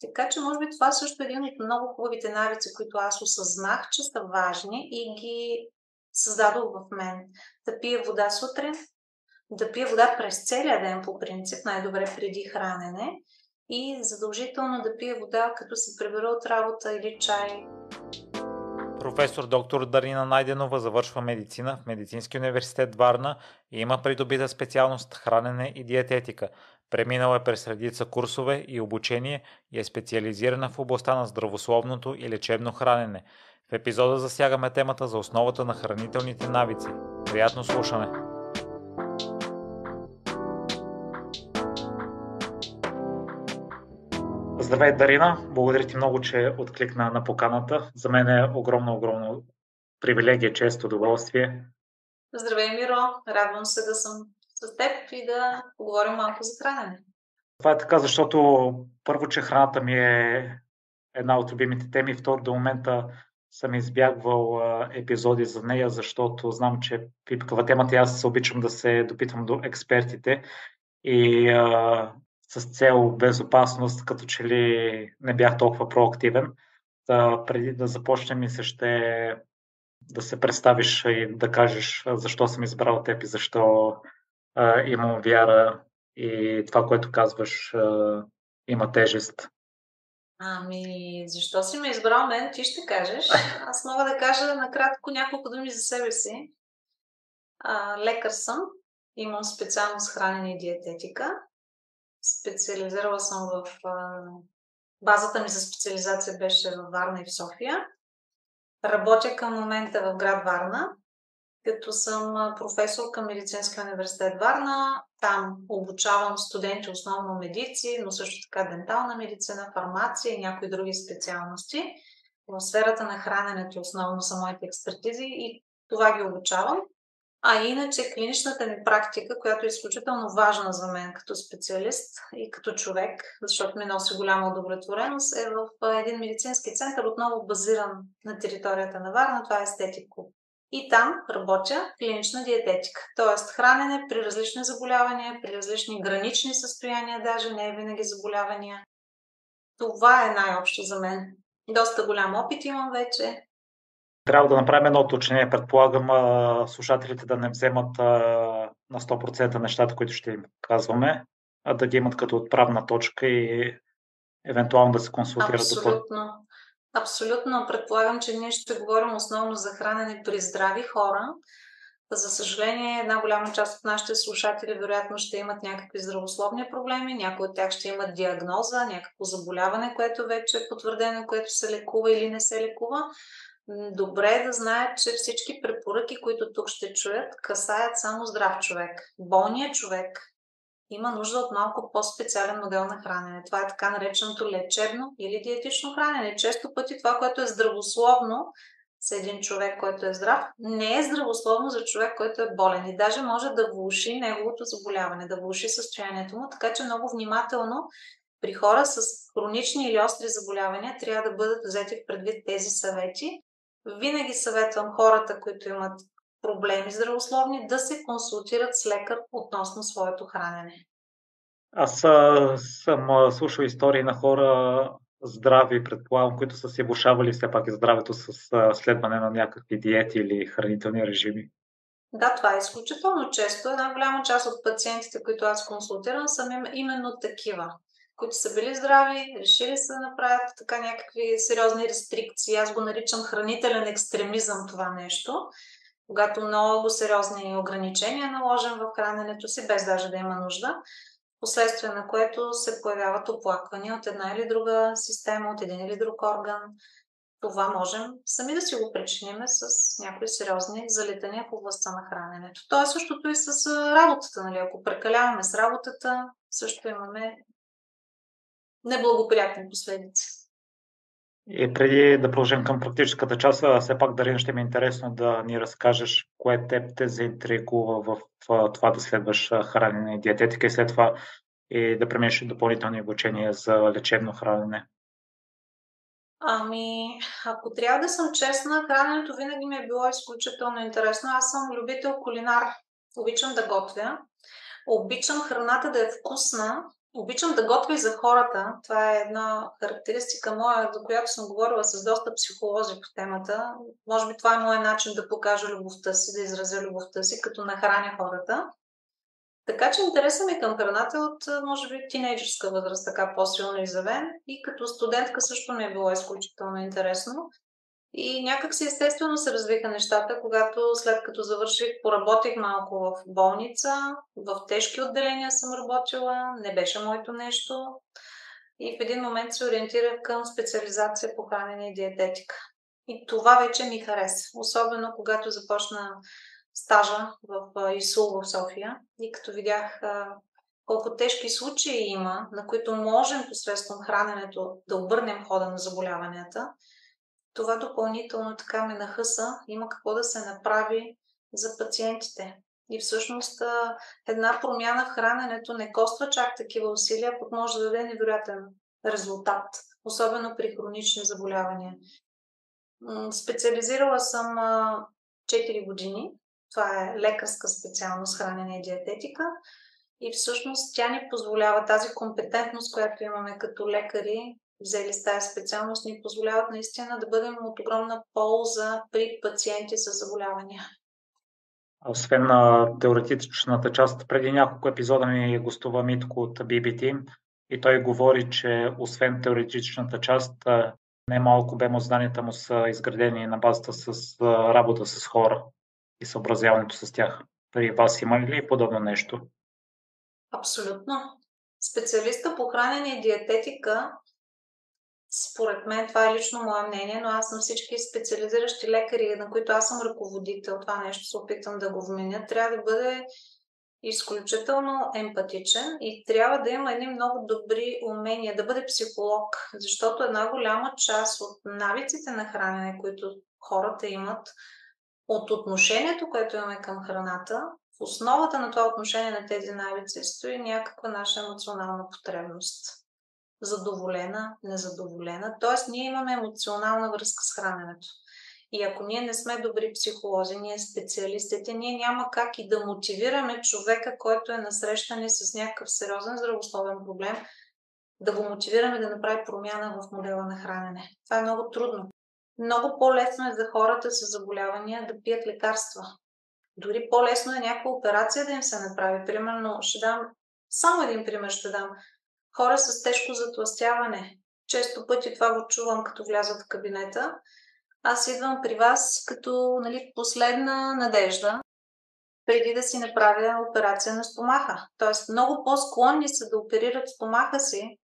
Така че, може би, това също е един от много хубавите навици, които аз осъзнах, че са важни и ги създадох в мен. Да пия вода сутрин, да пия вода през целия ден по принцип, най-добре преди хранене и задължително да пия вода, като се прибера от работа или чай. Професор доктор Дарина Найденова завършва медицина в Медицински университет Варна и има придобита специалност хранене и диететика. Преминала е през редица курсове и обучение и е специализирана в областта на здравословното и лечебно хранене. В епизода засягаме темата за основата на хранителните навици. Приятно слушане! Здравей, Дарина! Благодаря ти много, че откликна на поканата. За мен е огромно, огромно привилегия, често удоволствие. Здравей, Миро! Радвам се да съм с теб и да поговорим малко за хранене. Това е така, защото първо, че храната ми е една от любимите теми, второ, до момента съм избягвал епизоди за нея, защото знам, че пипкава темата и аз се обичам да се допитвам до експертите и с цел безопасност, като че ли не бях толкова проактивен. Да, преди да започнем и се ще да се представиш и да кажеш защо съм избрал теб и защо а, имам вяра и това, което казваш, а, има тежест. Ами, защо си ме избрал мен, ти ще кажеш. Аз мога да кажа накратко няколко думи за себе си. А, лекар съм, имам специалност хранене и диететика. Специализирала съм в... А, базата ми за специализация беше в Варна и в София. Работя към момента в град Варна, като съм професор към Медицинския университет Варна. Там обучавам студенти основно медици, но също така дентална медицина, фармация и някои други специалности. В сферата на храненето основно са моите експертизи и това ги обучавам. А иначе клиничната ми практика, която е изключително важна за мен като специалист и като човек, защото ми носи голяма удовлетвореност, е в един медицински център, отново базиран на територията на Варна. Това е естетико. И там работя клинична диететика, т.е. хранене при различни заболявания, при различни гранични състояния, даже не е винаги заболявания. Това е най-общо за мен. Доста голям опит имам вече. Трябва да направим едно уточнение. Предполагам слушателите да не вземат на 100% нещата, които ще им казваме, а да ги имат като отправна точка и евентуално да се консултират. Абсолютно. Абсолютно. Предполагам, че ние ще говорим основно за хранене при здрави хора. За съжаление, една голяма част от нашите слушатели вероятно ще имат някакви здравословни проблеми, някои от тях ще имат диагноза, някакво заболяване, което вече е потвърдено, което се лекува или не се лекува. Добре е да знаят, че всички препоръки, които тук ще чуят, касаят само здрав човек. Болният човек има нужда от малко по-специален модел на хранене. Това е така нареченото лечебно или диетично хранене. Често пъти това, което е здравословно за един човек, който е здрав, не е здравословно за човек, който е болен. И даже може да влуши неговото заболяване, да влуши състоянието му. Така че много внимателно при хора с хронични или остри заболявания трябва да бъдат взети в предвид тези съвети. Винаги съветвам хората, които имат проблеми здравословни, да се консултират с лекар относно своето хранене. Аз съм слушал истории на хора здрави, предполагам, които са си влушавали все пак и здравето с следване на някакви диети или хранителни режими. Да, това е изключително често. Една голяма част от пациентите, които аз консултирам, са именно такива, които са били здрави, решили са да направят така някакви сериозни рестрикции. Аз го наричам хранителен екстремизъм това нещо когато много сериозни ограничения наложим в храненето си, без даже да има нужда, последствие на което се появяват оплаквания от една или друга система, от един или друг орган. Това можем сами да си го причиним с някои сериозни залитания в областта на храненето. То е същото и с работата. Нали? Ако прекаляваме с работата, също имаме неблагоприятни последици. И преди да продължим към практическата част, все пак Дарина ще ми е интересно да ни разкажеш кое теб те заинтригува в това да следваш хранене и диететика и след това и да преминеш допълнителни обучения за лечебно хранене. Ами, ако трябва да съм честна, храненето винаги ми е било изключително интересно. Аз съм любител кулинар. Обичам да готвя. Обичам храната да е вкусна Обичам да готвя и за хората. Това е една характеристика моя, за която съм говорила с доста психолози по темата. Може би това е моят начин да покажа любовта си, да изразя любовта си, като нахраня хората. Така че интересът ми към храната от, може би, тинейджерска възраст, така по-силно изявен. И като студентка също ми е било изключително интересно. И някак си естествено се развиха нещата, когато след като завърших, поработих малко в болница, в тежки отделения съм работила, не беше моето нещо. И в един момент се ориентирах към специализация по хранене и диететика. И това вече ми хареса. Особено когато започна стажа в ИСУЛ в София и като видях колко тежки случаи има, на които можем посредством храненето да обърнем хода на заболяванията, това допълнително така ме нахъса. Има какво да се направи за пациентите. И всъщност една промяна в храненето не коства чак такива усилия, пък може да даде невероятен резултат, особено при хронични заболявания. Специализирала съм 4 години. Това е лекарска специалност хранене и диететика. И всъщност тя ни позволява тази компетентност, която имаме като лекари, взели с тази специалност, ни позволяват наистина да бъдем от огромна полза при пациенти с заболявания. Освен на теоретичната част, преди няколко епизода ми гостува Митко от BBT и той говори, че освен теоретичната част, немалко бе знанията му са изградени на базата с работа с хора и съобразяването с тях. При вас има ли подобно нещо? Абсолютно. Специалиста по хранене и диететика според мен, това е лично мое мнение, но аз съм всички специализиращи лекари, на които аз съм ръководител, това нещо се опитам да го вменя, трябва да бъде изключително емпатичен и трябва да има едни много добри умения, да бъде психолог, защото една голяма част от навиците на хранене, които хората имат, от отношението, което имаме към храната, в основата на това отношение на тези навици стои някаква наша емоционална потребност задоволена, незадоволена. Тоест, ние имаме емоционална връзка с храненето. И ако ние не сме добри психолози, ние специалистите, ние няма как и да мотивираме човека, който е насрещане с някакъв сериозен здравословен проблем, да го мотивираме да направи промяна в модела на хранене. Това е много трудно. Много по-лесно е за хората с заболявания да пият лекарства. Дори по-лесно е някаква операция да им се направи. Примерно, ще дам само един пример ще дам хора с тежко затластяване. Често пъти това го чувам, като влязат в кабинета. Аз идвам при вас като нали, последна надежда, преди да си направя операция на стомаха. Тоест, много по-склонни са да оперират стомаха си.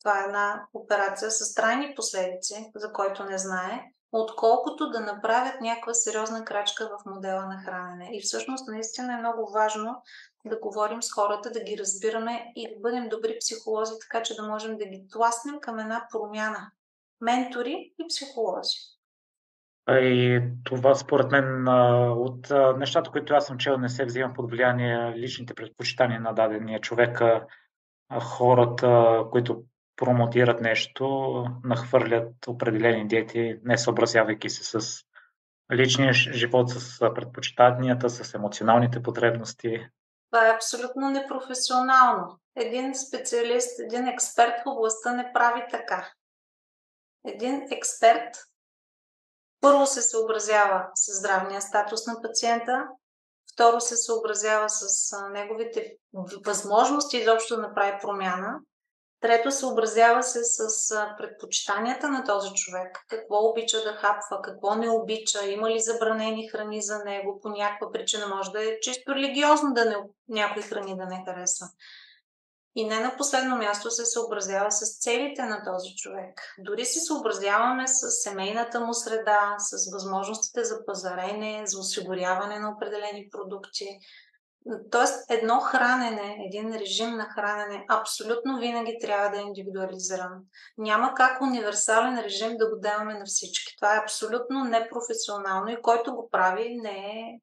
Това е една операция с трайни последици, за който не знае, отколкото да направят някаква сериозна крачка в модела на хранене. И всъщност наистина е много важно да говорим с хората, да ги разбираме и да бъдем добри психолози, така че да можем да ги тласнем към една промяна. Ментори и психолози. И това според мен от нещата, които аз съм чел, не се взима под влияние личните предпочитания на дадения човек. Хората, които промотират нещо, нахвърлят определени диети, не съобразявайки се с личния живот, с предпочитанията, с емоционалните потребности. Това е абсолютно непрофесионално. Един специалист, един експерт в областта не прави така. Един експерт първо се съобразява с здравния статус на пациента, второ се съобразява с неговите възможности изобщо да направи промяна Трето, съобразява се с предпочитанията на този човек. Какво обича да хапва, какво не обича, има ли забранени храни за него по някаква причина. Може да е чисто религиозно да не, някои храни да не харесва. И не на последно място се съобразява с целите на този човек. Дори се съобразяваме с семейната му среда, с възможностите за пазарене, за осигуряване на определени продукти, Тоест, едно хранене, един режим на хранене, абсолютно винаги трябва да е индивидуализиран. Няма как универсален режим да го даваме на всички. Това е абсолютно непрофесионално и който го прави не е,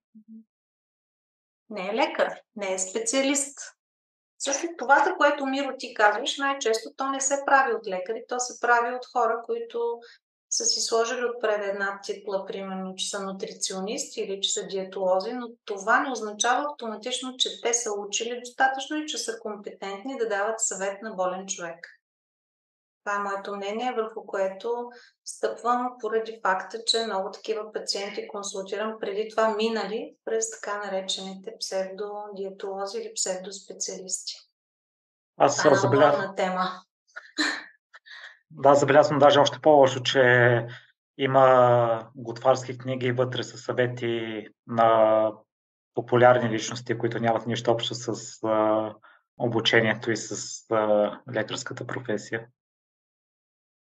не е лекар, не е специалист. Също това, за което Миро ти казваш, най-често то не се прави от лекари, то се прави от хора, които са си сложили отпред една титла, примерно, че са нутриционисти или че са диетолози, но това не означава автоматично, че те са учили достатъчно и че са компетентни да дават съвет на болен човек. Това е моето мнение, върху което стъпвам поради факта, че много такива пациенти консултирам преди това минали през така наречените псевдодиетолози или псевдоспециалисти. Аз това е забелязвам. тема. Да, забелязвам даже още по-лошо, че има готварски книги вътре с съвети на популярни личности, които нямат нищо общо с а, обучението и с а, лекарската професия.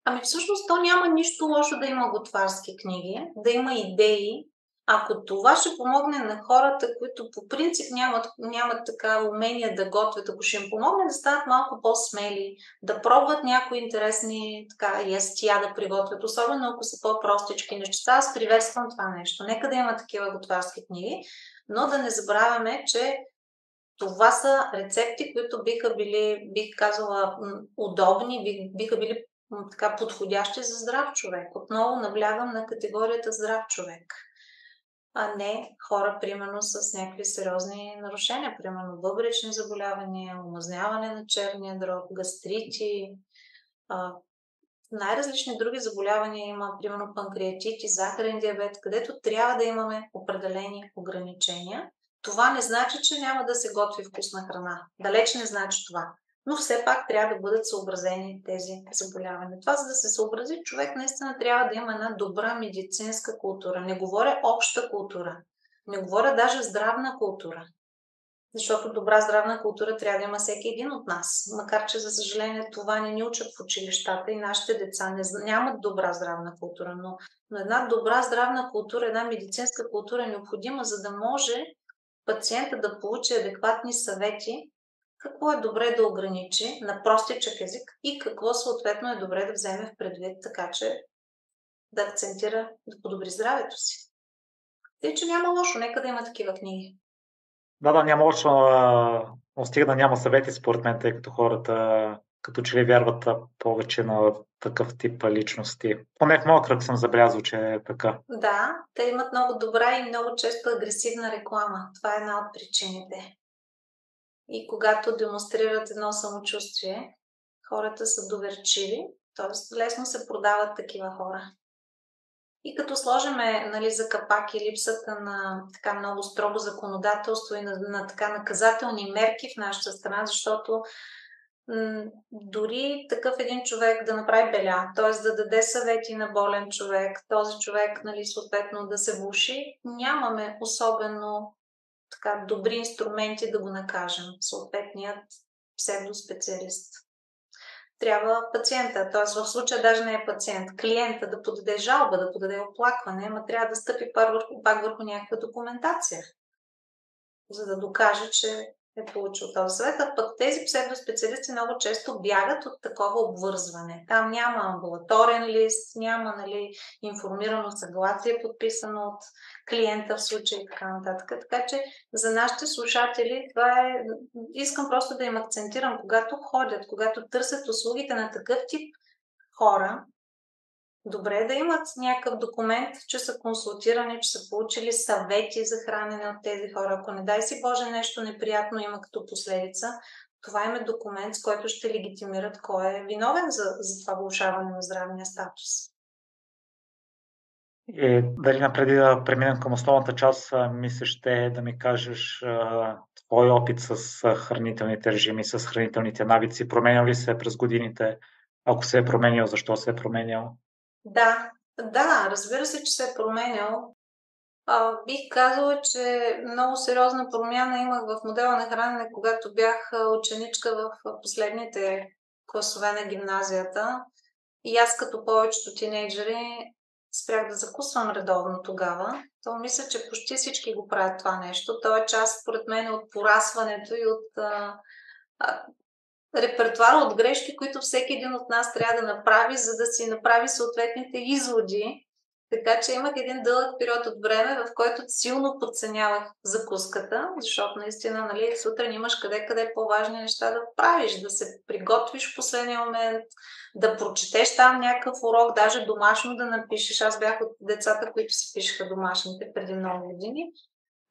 Ами всъщност то няма нищо лошо да има готварски книги, да има идеи. Ако това ще помогне на хората, които по принцип нямат, нямат така умения да готвят, ако ще им помогне да станат малко по-смели, да пробват някои интересни така, ястия да приготвят, особено ако са по-простички неща, аз приветствам това нещо. Нека да има такива готварски книги, но да не забравяме, че това са рецепти, които биха били, бих казала, удобни, биха били така подходящи за здрав човек. Отново наблягам на категорията здрав човек, а не хора, примерно, с някакви сериозни нарушения, примерно бъбречни заболявания, омазняване на черния дроб, гастрити, най-различни други заболявания има, примерно панкреатит и захарен диабет, където трябва да имаме определени ограничения. Това не значи, че няма да се готви вкусна храна. Далеч не значи това но все пак трябва да бъдат съобразени тези заболявания. Това, за да се съобрази, човек наистина трябва да има една добра медицинска култура. Не говоря обща култура, не говоря даже здравна култура. Защото добра здравна култура трябва да има всеки един от нас. Макар, че, за съжаление, това не ни учат в училищата и нашите деца не, нямат добра здравна култура. Но, но една добра здравна култура, една медицинска култура е необходима, за да може пациента да получи адекватни съвети какво е добре да ограничи на простичък език и какво съответно е добре да вземе в предвид, така че да акцентира, да подобри здравето си. Тъй, че няма лошо, нека да има такива книги. Да, да, няма лошо, но стига да няма съвети, според мен, тъй като хората като че ли вярват повече на такъв тип личности. Поне в моят кръг съм забелязал, че е така. Да, те имат много добра и много често агресивна реклама. Това е една от причините. И когато демонстрират едно самочувствие, хората са доверчиви, т.е. лесно се продават такива хора. И като сложиме нали, за капак и липсата на така много строго законодателство и на, на така наказателни мерки в нашата страна, защото м- дори такъв един човек да направи беля, т.е. да даде съвети на болен човек, този човек нали, съответно да се влуши, нямаме особено така добри инструменти да го накажем, съответният псевдоспециалист. Трябва пациента, т.е. в случая даже не е пациент, клиента да подаде жалба, да подаде оплакване, ама трябва да стъпи пак върху, пак върху някаква документация, за да докаже, че е получил този съвет, а пък тези псевдоспециалисти много често бягат от такова обвързване. Там няма амбулаторен лист, няма нали, информирано съгласие, подписано от клиента в случай и така нататък. Така че за нашите слушатели това е... Искам просто да им акцентирам, когато ходят, когато търсят услугите на такъв тип хора, добре е да имат някакъв документ, че са консултирани, че са получили съвети за хранене от тези хора. Ако не дай си Боже нещо неприятно има като последица, това им е документ, с който ще легитимират кой е виновен за, за това влушаване на здравния статус. И дали напреди да преминем към основната част, мисля ще да ми кажеш твой опит с хранителните режими, с хранителните навици. Променял ли се през годините? Ако се е променял, защо се е променял? Да, да, разбира се, че се е променял. А, бих казала, че много сериозна промяна имах в модела на хранене, когато бях ученичка в последните класове на гимназията. И аз като повечето тинейджери спрях да закусвам редовно тогава. То мисля, че почти всички го правят това нещо. То е част, според мен, от порасването и от а, а, репертуара от грешки, които всеки един от нас трябва да направи, за да си направи съответните изводи Така че имах един дълъг период от време, в който силно подценявах закуската, защото наистина, нали, сутрин имаш къде-къде по-важни неща да правиш, да се приготвиш в последния момент, да прочетеш там някакъв урок, даже домашно да напишеш. Аз бях от децата, които си пишеха домашните преди много години.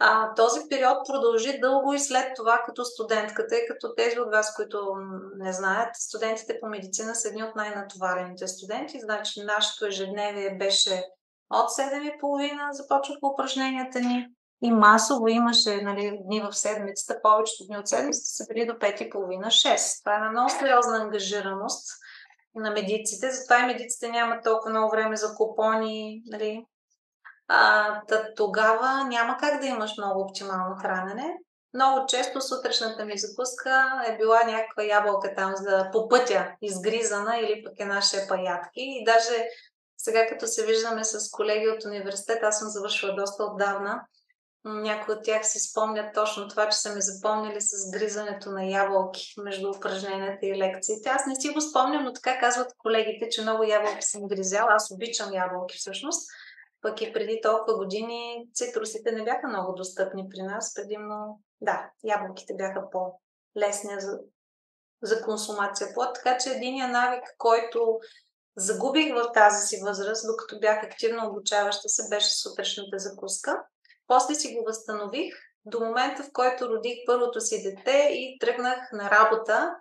А, този период продължи дълго и след това като студентка, тъй като тези от вас, които не знаят, студентите по медицина са едни от най-натоварените студенти. Значи нашето ежедневие беше от 7.30 започнаха упражненията ни и масово имаше нали, дни в седмицата, повечето дни от седмицата са били до 5.30-6. Това е една много сериозна ангажираност на медиците, затова и медиците нямат толкова много време за купони, нали, а, тогава няма как да имаш много оптимално хранене. Много често сутрешната ми закуска е била някаква ябълка там за по пътя, изгризана или пък една шепа ядки. И даже сега като се виждаме с колеги от университет, аз съм завършила доста отдавна, някои от тях си спомнят точно това, че са ме запомнили с гризането на ябълки между упражненията и лекциите. Аз не си го спомням, но така казват колегите, че много ябълки съм гризяла. Аз обичам ябълки всъщност. Пък и преди толкова години цитрусите не бяха много достъпни при нас. Предимно, да, ябълките бяха по-лесни за, за консумация плод. Така че единия навик, който загубих в тази си възраст, докато бях активно обучаваща се, беше сутрешната закуска. После си го възстанових до момента, в който родих първото си дете и тръгнах на работа.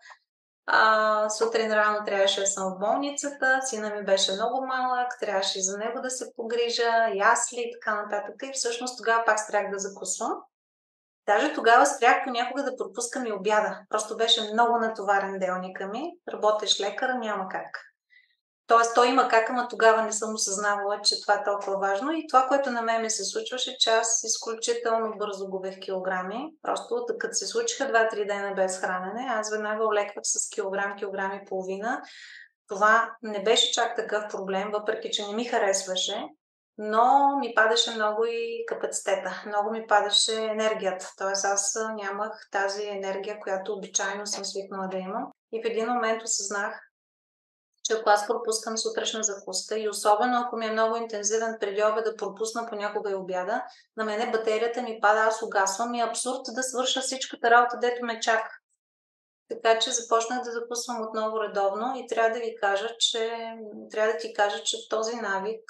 А, сутрин рано трябваше да съм в болницата, сина ми беше много малък, трябваше и за него да се погрижа, ясли и така нататък. И всъщност тогава пак спрях да закусвам. Даже тогава спрях понякога да пропускам и обяда. Просто беше много натоварен делника ми. Работеш лекар, няма как. Тоест, той има как, ама тогава не съм осъзнавала, че това е толкова важно. И това, което на мен ми се случваше, че аз изключително бързо губех килограми. Просто като се случиха 2-3 дена без хранене, аз веднага олеквах с килограм, килограм и половина. Това не беше чак такъв проблем, въпреки че не ми харесваше, но ми падаше много и капацитета, много ми падаше енергията. Тоест аз нямах тази енергия, която обичайно съм свикнала да имам. И в един момент осъзнах, че ако аз пропускам сутрешна закуска и особено ако ми е много интензивен преди обед да пропусна понякога и обяда, на мене батерията ми пада, аз угасвам и е абсурд да свърша всичката работа, дето ме чака. Така че започнах да закусвам отново редовно и трябва да ви кажа, че трябва да ти кажа, че този навик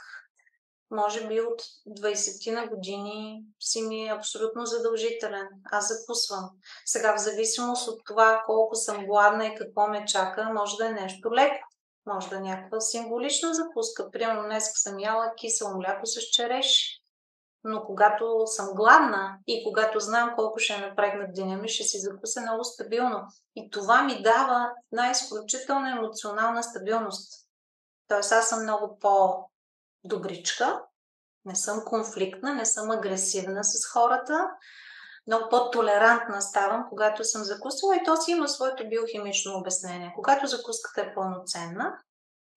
може би от 20 на години си ми е абсолютно задължителен. Аз закусвам. Сега, в зависимост от това колко съм гладна и какво ме чака, може да е нещо леко. Може да е някаква символична закуска. Примерно днес съм яла кисело мляко с череш. Но когато съм гладна и когато знам колко ще напрегнат деня ми, ще си закуся много стабилно. И това ми дава една изключителна емоционална стабилност. Тоест аз съм много по-добричка, не съм конфликтна, не съм агресивна с хората, много по-толерантна ставам, когато съм закусвала и то си има своето биохимично обяснение. Когато закуската е пълноценна,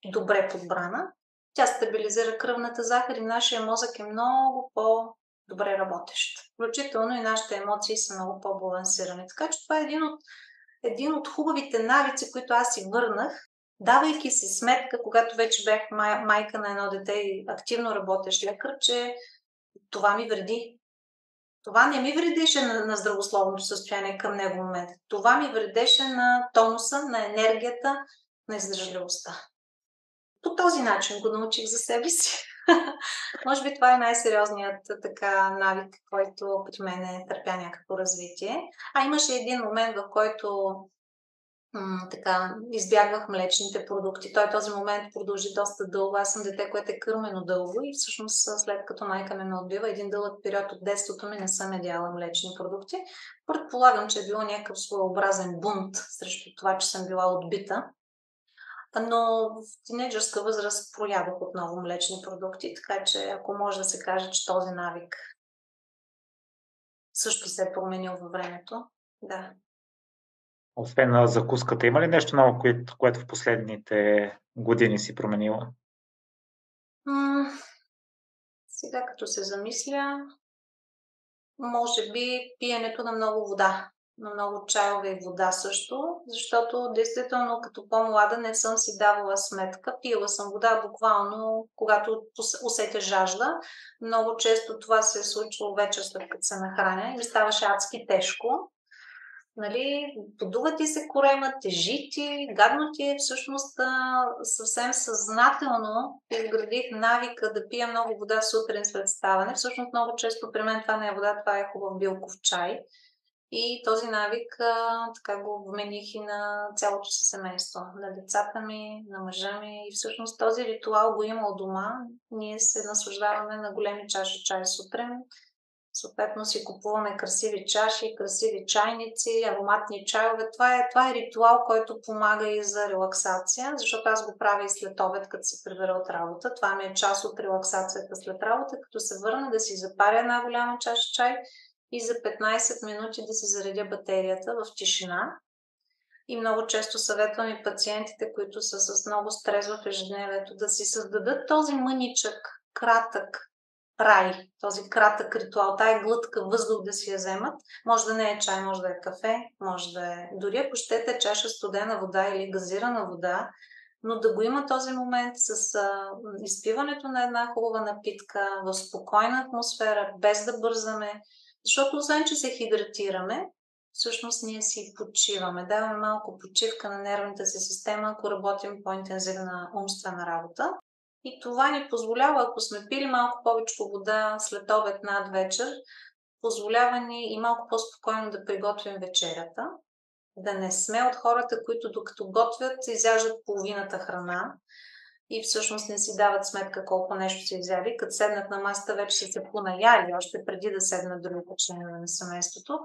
добре подбрана, тя стабилизира кръвната захар и нашия мозък е много по-добре работещ. Включително и нашите емоции са много по-балансирани. Така че това е един от, един от хубавите навици, които аз си върнах, давайки си сметка, когато вече бях май, майка на едно дете и активно работещ лекар, че това ми вреди. Това не ми вредеше на, на здравословното състояние към него момент. Това ми вредеше на тонуса, на енергията, на издържливостта. По този начин го научих за себе си. Може би това е най-сериозният така навик, който при мен е търпя някакво развитие. А имаше един момент, в който така, избягвах млечните продукти. Той този момент продължи доста дълго. Аз съм дете, което е кърмено дълго и всъщност след като майка ме ме отбива, един дълъг период от детството ми не съм едяла млечни продукти. Предполагам, че е било някакъв своеобразен бунт срещу това, че съм била отбита. Но в тинейджърска възраст проядох отново млечни продукти, така че ако може да се каже, че този навик също се е променил във времето, да. Освен на закуската, има ли нещо ново, което, което в последните години си променила? М- сега като се замисля, може би пиенето на много вода. но много чайове и вода също, защото действително като по-млада не съм си давала сметка. Пила съм вода буквално, когато усетя жажда. Много често това се е случвало вече след като се нахраня и ставаше адски тежко. Нали, подува ти се корема, тежи ти, гадно ти е всъщност съвсем съзнателно изградих навика да пия много вода сутрин след ставане. Всъщност много често при мен това не е вода, това е хубав билков чай. И този навик а, така го вмених и на цялото си семейство, на децата ми, на мъжа ми. И всъщност този ритуал го има от дома. Ние се наслаждаваме на големи чаши чай сутрин. Съответно си купуваме красиви чаши, красиви чайници, ароматни чайове. Това е, това е ритуал, който помага и за релаксация, защото аз го правя и след обед, като се прибера от работа. Това ми е част от релаксацията след работа, като се върна да си запаря една голяма чаша чай и за 15 минути да си заредя батерията в тишина. И много често съветвам и пациентите, които са с много стрес в ежедневието, да си създадат този мъничък, кратък рай, този кратък ритуал, тая глътка въздух да си я вземат. Може да не е чай, може да е кафе, може да е дори ако щете чаша студена вода или газирана вода, но да го има този момент с а, изпиването на една хубава напитка в спокойна атмосфера, без да бързаме, защото освен, че се хидратираме, всъщност ние си почиваме. Даваме малко почивка на нервната си система, ако работим по-интензивна умствена работа. И това ни позволява, ако сме пили малко повече вода след обед над вечер, позволява ни и малко по-спокойно да приготвим вечерята. Да не сме от хората, които докато готвят, изяждат половината храна и всъщност не си дават сметка колко нещо са изяли. Като седнат на масата, вече са се понаяли, още преди да седнат другите членове на семейството.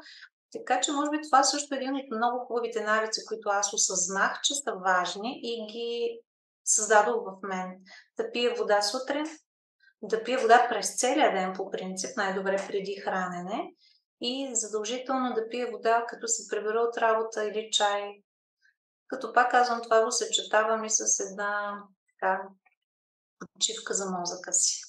Така че, може би, това също е един от много хубавите навици, които аз осъзнах, че са важни и ги създадох в мен. Да пия вода сутрин, да пия вода през целия ден по принцип, най-добре преди хранене и задължително да пия вода, като се прибера от работа или чай. Като пак казвам, това го съчетавам и с една така, почивка за мозъка си.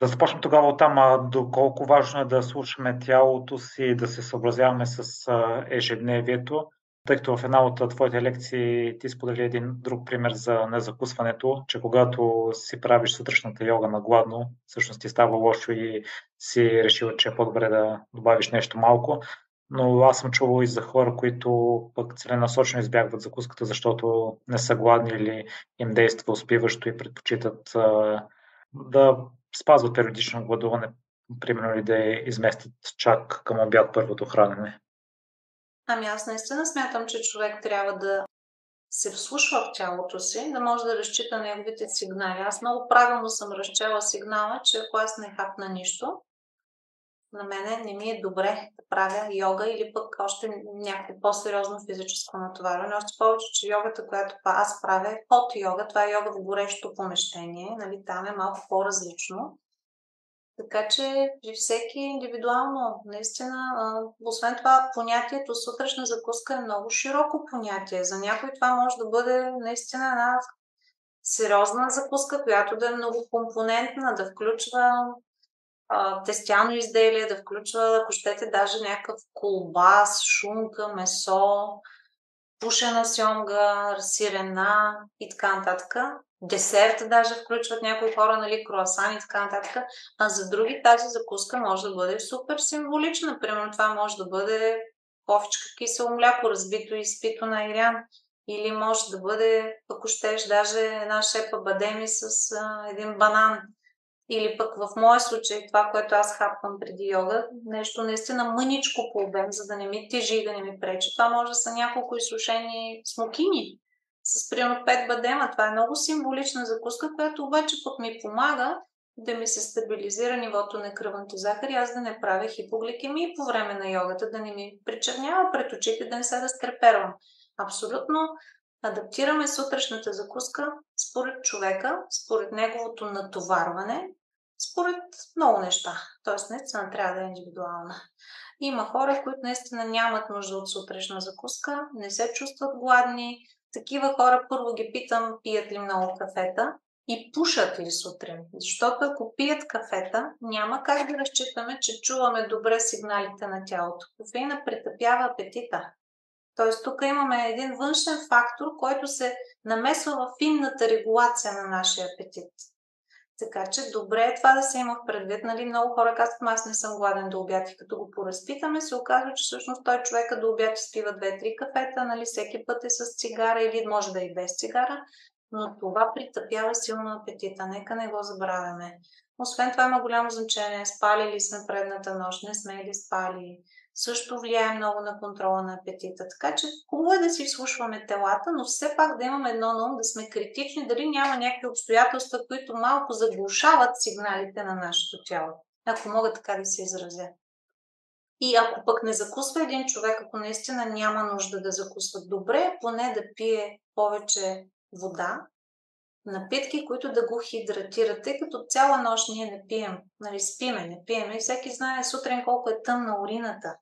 Да започнем тогава от там, доколко важно е да слушаме тялото си, да се съобразяваме с ежедневието, тъй като в една от твоите лекции ти сподели един друг пример за незакусването, че когато си правиш сутрешната йога на гладно, всъщност ти става лошо и си решил, че е по-добре да добавиш нещо малко. Но аз съм чувал и за хора, които пък целенасочено избягват закуската, защото не са гладни или им действа успиващо и предпочитат а, да спазват периодично гладуване, примерно или да изместят чак към обяд първото хранене. Ами аз наистина смятам, че човек трябва да се вслушва в тялото си, да може да разчита неговите сигнали. Аз много правилно съм разчела сигнала, че ако аз не хапна нищо, на мене не ми е добре да правя йога или пък още някакво по-сериозно физическо натоварване. Още повече, че йогата, която аз правя е под йога. Това е йога в горещо помещение. Нали, там е малко по-различно. Така че при всеки индивидуално, наистина, освен това, понятието сутрешна закуска е много широко понятие. За някой това може да бъде наистина една сериозна закуска, която да е многокомпонентна, да включва тестяно изделие, да включва, ако щете, даже някакъв колбас, шунка, месо, пушена сьомга, сирена и така нататък. Десерт даже включват някои хора, нали, круасан и така нататък. А за други тази закуска може да бъде супер символична. Примерно това може да бъде кофичка кисело мляко, разбито и изпито на ирян. Или може да бъде, ако щеш, даже една шепа бадеми с а, един банан. Или пък в моя случай, това, което аз хапвам преди йога, нещо наистина мъничко по обем, за да не ми тежи и да не ми пречи. Това може да са няколко изсушени смокини с примерно 5 бадема. Това е много символична закуска, която обаче пък ми помага да ми се стабилизира нивото на кръвната захар и аз да не правя хипогликемия по време на йогата, да не ми причернява пред очите, да не се разтрепервам. Абсолютно адаптираме сутрешната закуска според човека, според неговото натоварване, според много неща. Тоест, наистина трябва да е индивидуална. Има хора, които наистина нямат нужда от сутрешна закуска, не се чувстват гладни. Такива хора първо ги питам, пият ли много кафета. и пушат ли сутрин. Защото ако пият кафета, няма как да разчитаме, че чуваме добре сигналите на тялото. Кофеина претъпява апетита. Тоест тук имаме един външен фактор, който се намесва в финната регулация на нашия апетит. Така че добре е това да се има в предвид. Нали, много хора казват, аз не съм гладен до обяд и като го поразпитаме, се оказва, че всъщност той човека до обяд изпива 2-3 кафета, нали, всеки път е с цигара или може да е и без цигара, но това притъпява силно апетита. Нека не го забравяме. Освен това има голямо значение. Спали ли сме предната нощ, не сме ли спали, също влияе много на контрола на апетита. Така че хубаво е да си слушваме телата, но все пак да имаме едно на ум, да сме критични, дали няма някакви обстоятелства, които малко заглушават сигналите на нашето тяло, ако мога така да се изразя. И ако пък не закусва един човек, ако наистина няма нужда да закусва, добре поне да пие повече вода, напитки, които да го хидратират, тъй като цяла нощ ние не пием, нали, спиме, не пием и всеки знае сутрин колко е тъмна урината.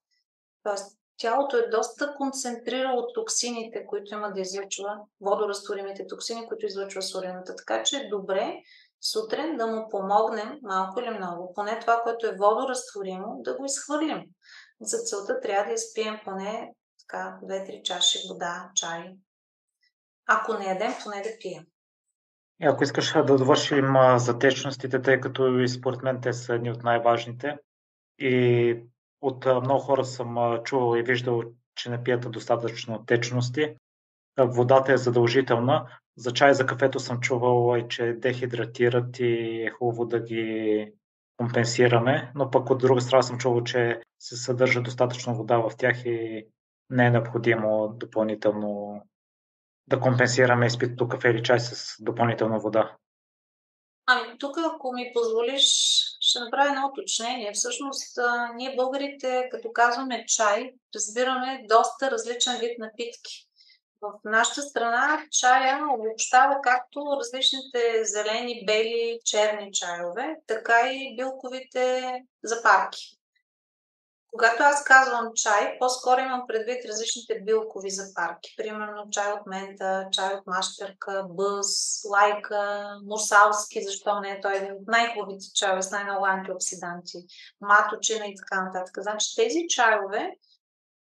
Тоест, тялото е доста концентрирало токсините, които има да излъчва, водорастворимите токсини, които излъчва сурината. Така че е добре сутрин да му помогнем малко или много, поне това, което е водорастворимо, да го изхвърлим. За целта трябва да изпием поне така 2-3 чаши вода, чай. Ако не ядем, поне да пием. И ако искаш да довършим за течностите, тъй като и според мен те са едни от най-важните и от много хора съм чувал и виждал, че не пият достатъчно течности. Водата е задължителна. За чай, за кафето съм чувал, че дехидратират и е хубаво да ги компенсираме, но пък от друга страна съм чувал, че се съдържа достатъчно вода в тях и не е необходимо допълнително да компенсираме изпитото кафе или чай с допълнителна вода. Ами, тук, ако ми позволиш, ще направя едно уточнение. Всъщност, ние българите, като казваме чай, разбираме доста различен вид напитки. В нашата страна чая обобщава както различните зелени, бели, черни чайове, така и билковите запарки. Когато аз казвам чай, по-скоро имам предвид различните билкови запарки. Примерно чай от мента, чай от мащерка, бъз, лайка, мусалски, защо не е той един от най-хубавите чайове с най-много антиоксиданти, маточина и така нататък. Значи тези чайове,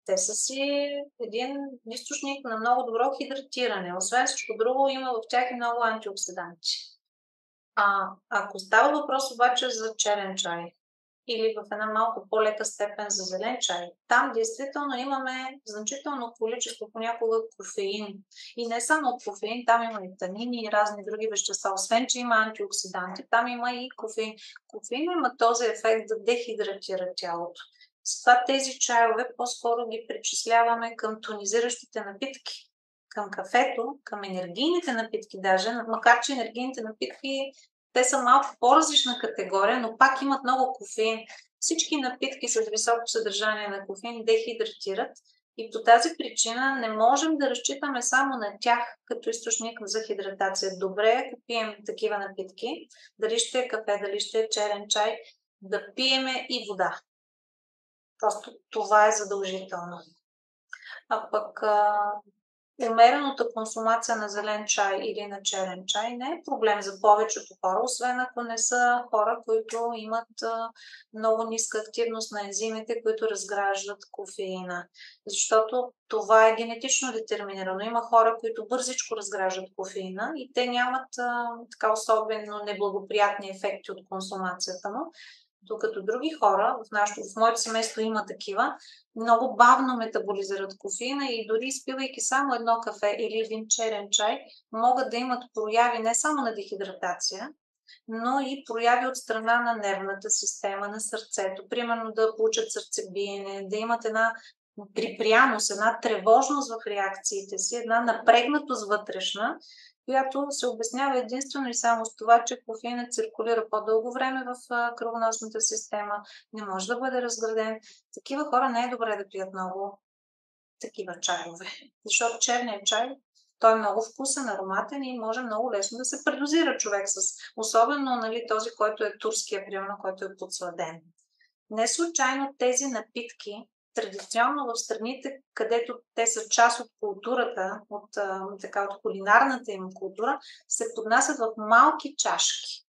те са си един източник на много добро хидратиране. Освен всичко друго, има в тях и много антиоксиданти. А ако става въпрос обаче за черен чай, или в една малко по-лека степен за зелен чай. Там действително имаме значително количество понякога кофеин. И не само кофеин, там има и танини и разни други вещества. Освен, че има антиоксиданти, там има и кофеин. Кофеин има този ефект да дехидратира тялото. С това тези чайове по-скоро ги причисляваме към тонизиращите напитки към кафето, към енергийните напитки даже, макар че енергийните напитки те са малко по-различна категория, но пак имат много кофеин. Всички напитки с високо съдържание на кофеин дехидратират и по тази причина не можем да разчитаме само на тях като източник за хидратация. Добре е, ако пием такива напитки, дали ще е кафе, дали ще е черен чай, да пиеме и вода. Просто това е задължително. А пък умерената консумация на зелен чай или на черен чай не е проблем за повечето хора, освен ако не са хора, които имат много ниска активност на ензимите, които разграждат кофеина. Защото това е генетично детерминирано. Има хора, които бързичко разграждат кофеина и те нямат така особено неблагоприятни ефекти от консумацията му. Докато други хора, в, нашото, в моето семейство има такива, много бавно метаболизират кофеина и дори изпивайки само едно кафе или един черен чай, могат да имат прояви не само на дехидратация, но и прояви от страна на нервната система, на сърцето. Примерно да получат сърцебиене, да имат една припряност, една тревожност в реакциите си, една напрегнатост вътрешна, която се обяснява единствено и само с това, че кофеинът циркулира по-дълго време в кръвоносната система, не може да бъде разграден. Такива хора не е добре да пият много такива чайове. Защото черният чай, той е много вкусен, ароматен и може много лесно да се предозира човек с, особено нали, този, който е турския, примерно, който е подсладен. Не случайно тези напитки традиционно в страните, където те са част от културата, от, така, от кулинарната им култура, се поднасят в малки чашки.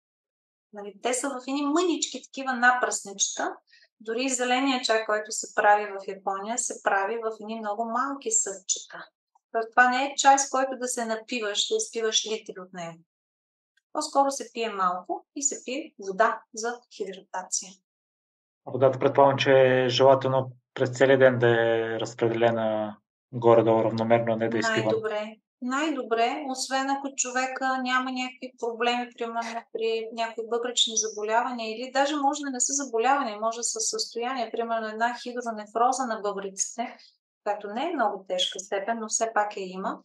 Нали, те са в едни мънички такива напръсничета. Дори зеления чай, който се прави в Япония, се прави в едни много малки съдчета. Това не е чай, с който да се напиваш, да изпиваш литри от него. По-скоро се пие малко и се пие вода за хидратация. Водата предполагам, че е желателно през целия ден да е разпределена горе-долу равномерно, не да изпива. Най-добре. Най-добре, освен ако човека няма някакви проблеми, примерно при някои бъбречни заболявания или даже може да не са заболявания, може да са състояние, примерно една хидронефроза на бъбриците, която не е много тежка степен, но все пак я има,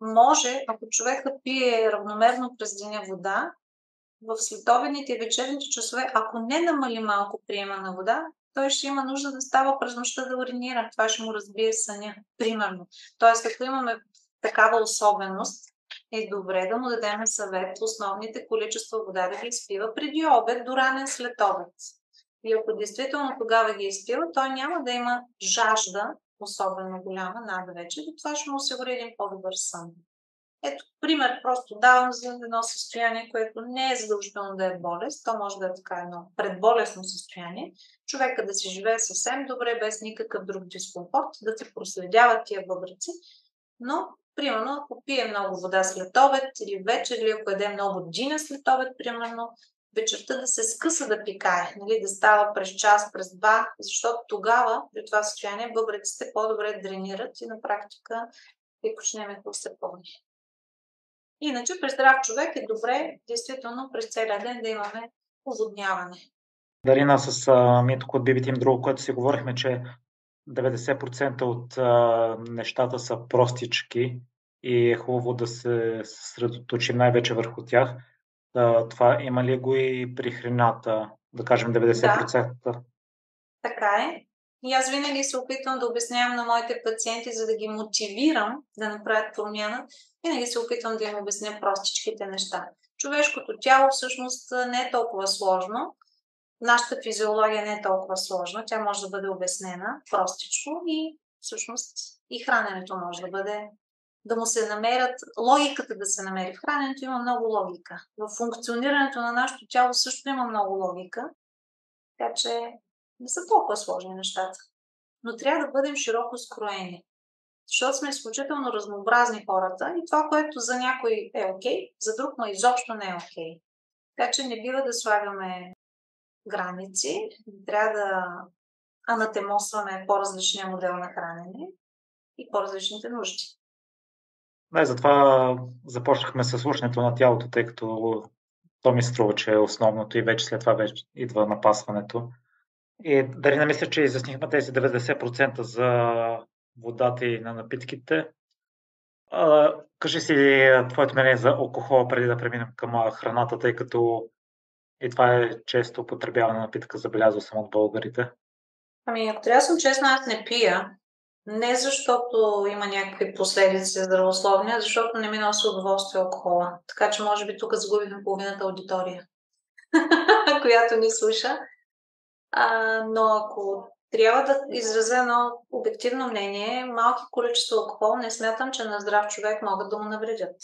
може, ако човека пие равномерно през деня вода, в следобедните и вечерните часове, ако не намали малко приема на вода, той ще има нужда да става през нощта да уринира. Това ще му разбие съня, примерно. Тоест, ако имаме такава особеност, е добре да му дадем съвет основните количества вода да ги изпива преди обед до ранен след обед. И ако действително тогава ги изпива, той няма да има жажда особено голяма над вечер и това ще му осигури един по-добър сън. Ето, пример просто давам за едно състояние, което не е задължително да е болест, то може да е така едно предболестно състояние. Човека да си живее съвсем добре, без никакъв друг дискомфорт, да се проследяват тия бъбрици, но примерно, ако пие много вода след обед или вечер, или ако еде много джина след обед, примерно, вечерта да се скъса да пикае, нали, да става през час, през два, защото тогава, при това състояние, бъбреците по-добре дренират и на практика пикочнемето се пълни. Иначе при здрав човек е добре, действително, през целия ден да имаме оводняване. Дарина, с а, Митко от BB Team друго, което си говорихме, че 90% от а, нещата са простички и е хубаво да се съсредоточим най-вече върху тях. А, това има ли го и при храната, да кажем 90%? Да. Така е. И аз винаги се опитвам да обяснявам на моите пациенти, за да ги мотивирам да направят промяна, винаги се опитвам да им обясня простичките неща. Човешкото тяло всъщност не е толкова сложно. Нашата физиология не е толкова сложна. Тя може да бъде обяснена простичко и всъщност и храненето може да бъде да му се намерят, логиката да се намери. В храненето има много логика. В функционирането на нашето тяло също има много логика. Така че не са толкова сложни нещата. Но трябва да бъдем широко скроени. Защото сме изключително разнообразни хората и това, което за някой е окей, за друг му изобщо не е окей. Така че не бива да слагаме граници, трябва да анатемосваме по-различния модел на хранене и по-различните нужди. Да, затова започнахме с слушането на тялото, тъй като то ми струва, че е основното и вече след това вече идва напасването. И дали не мисля, че изяснихме тези 90% за водата и на напитките. А, кажи си твоето мнение за алкохола преди да преминем към храната, тъй като и това е често употребявана напитка, забелязал съм от българите. Ами, ако трябва съм честна, аз не пия. Не защото има някакви последици здравословни, а защото не ми носи удоволствие алкохола. Така че може би тук загубихме половината аудитория, която ни слуша. А, но ако трябва да изразя едно обективно мнение, малки количества алкохол не смятам, че на здрав човек могат да му навредят.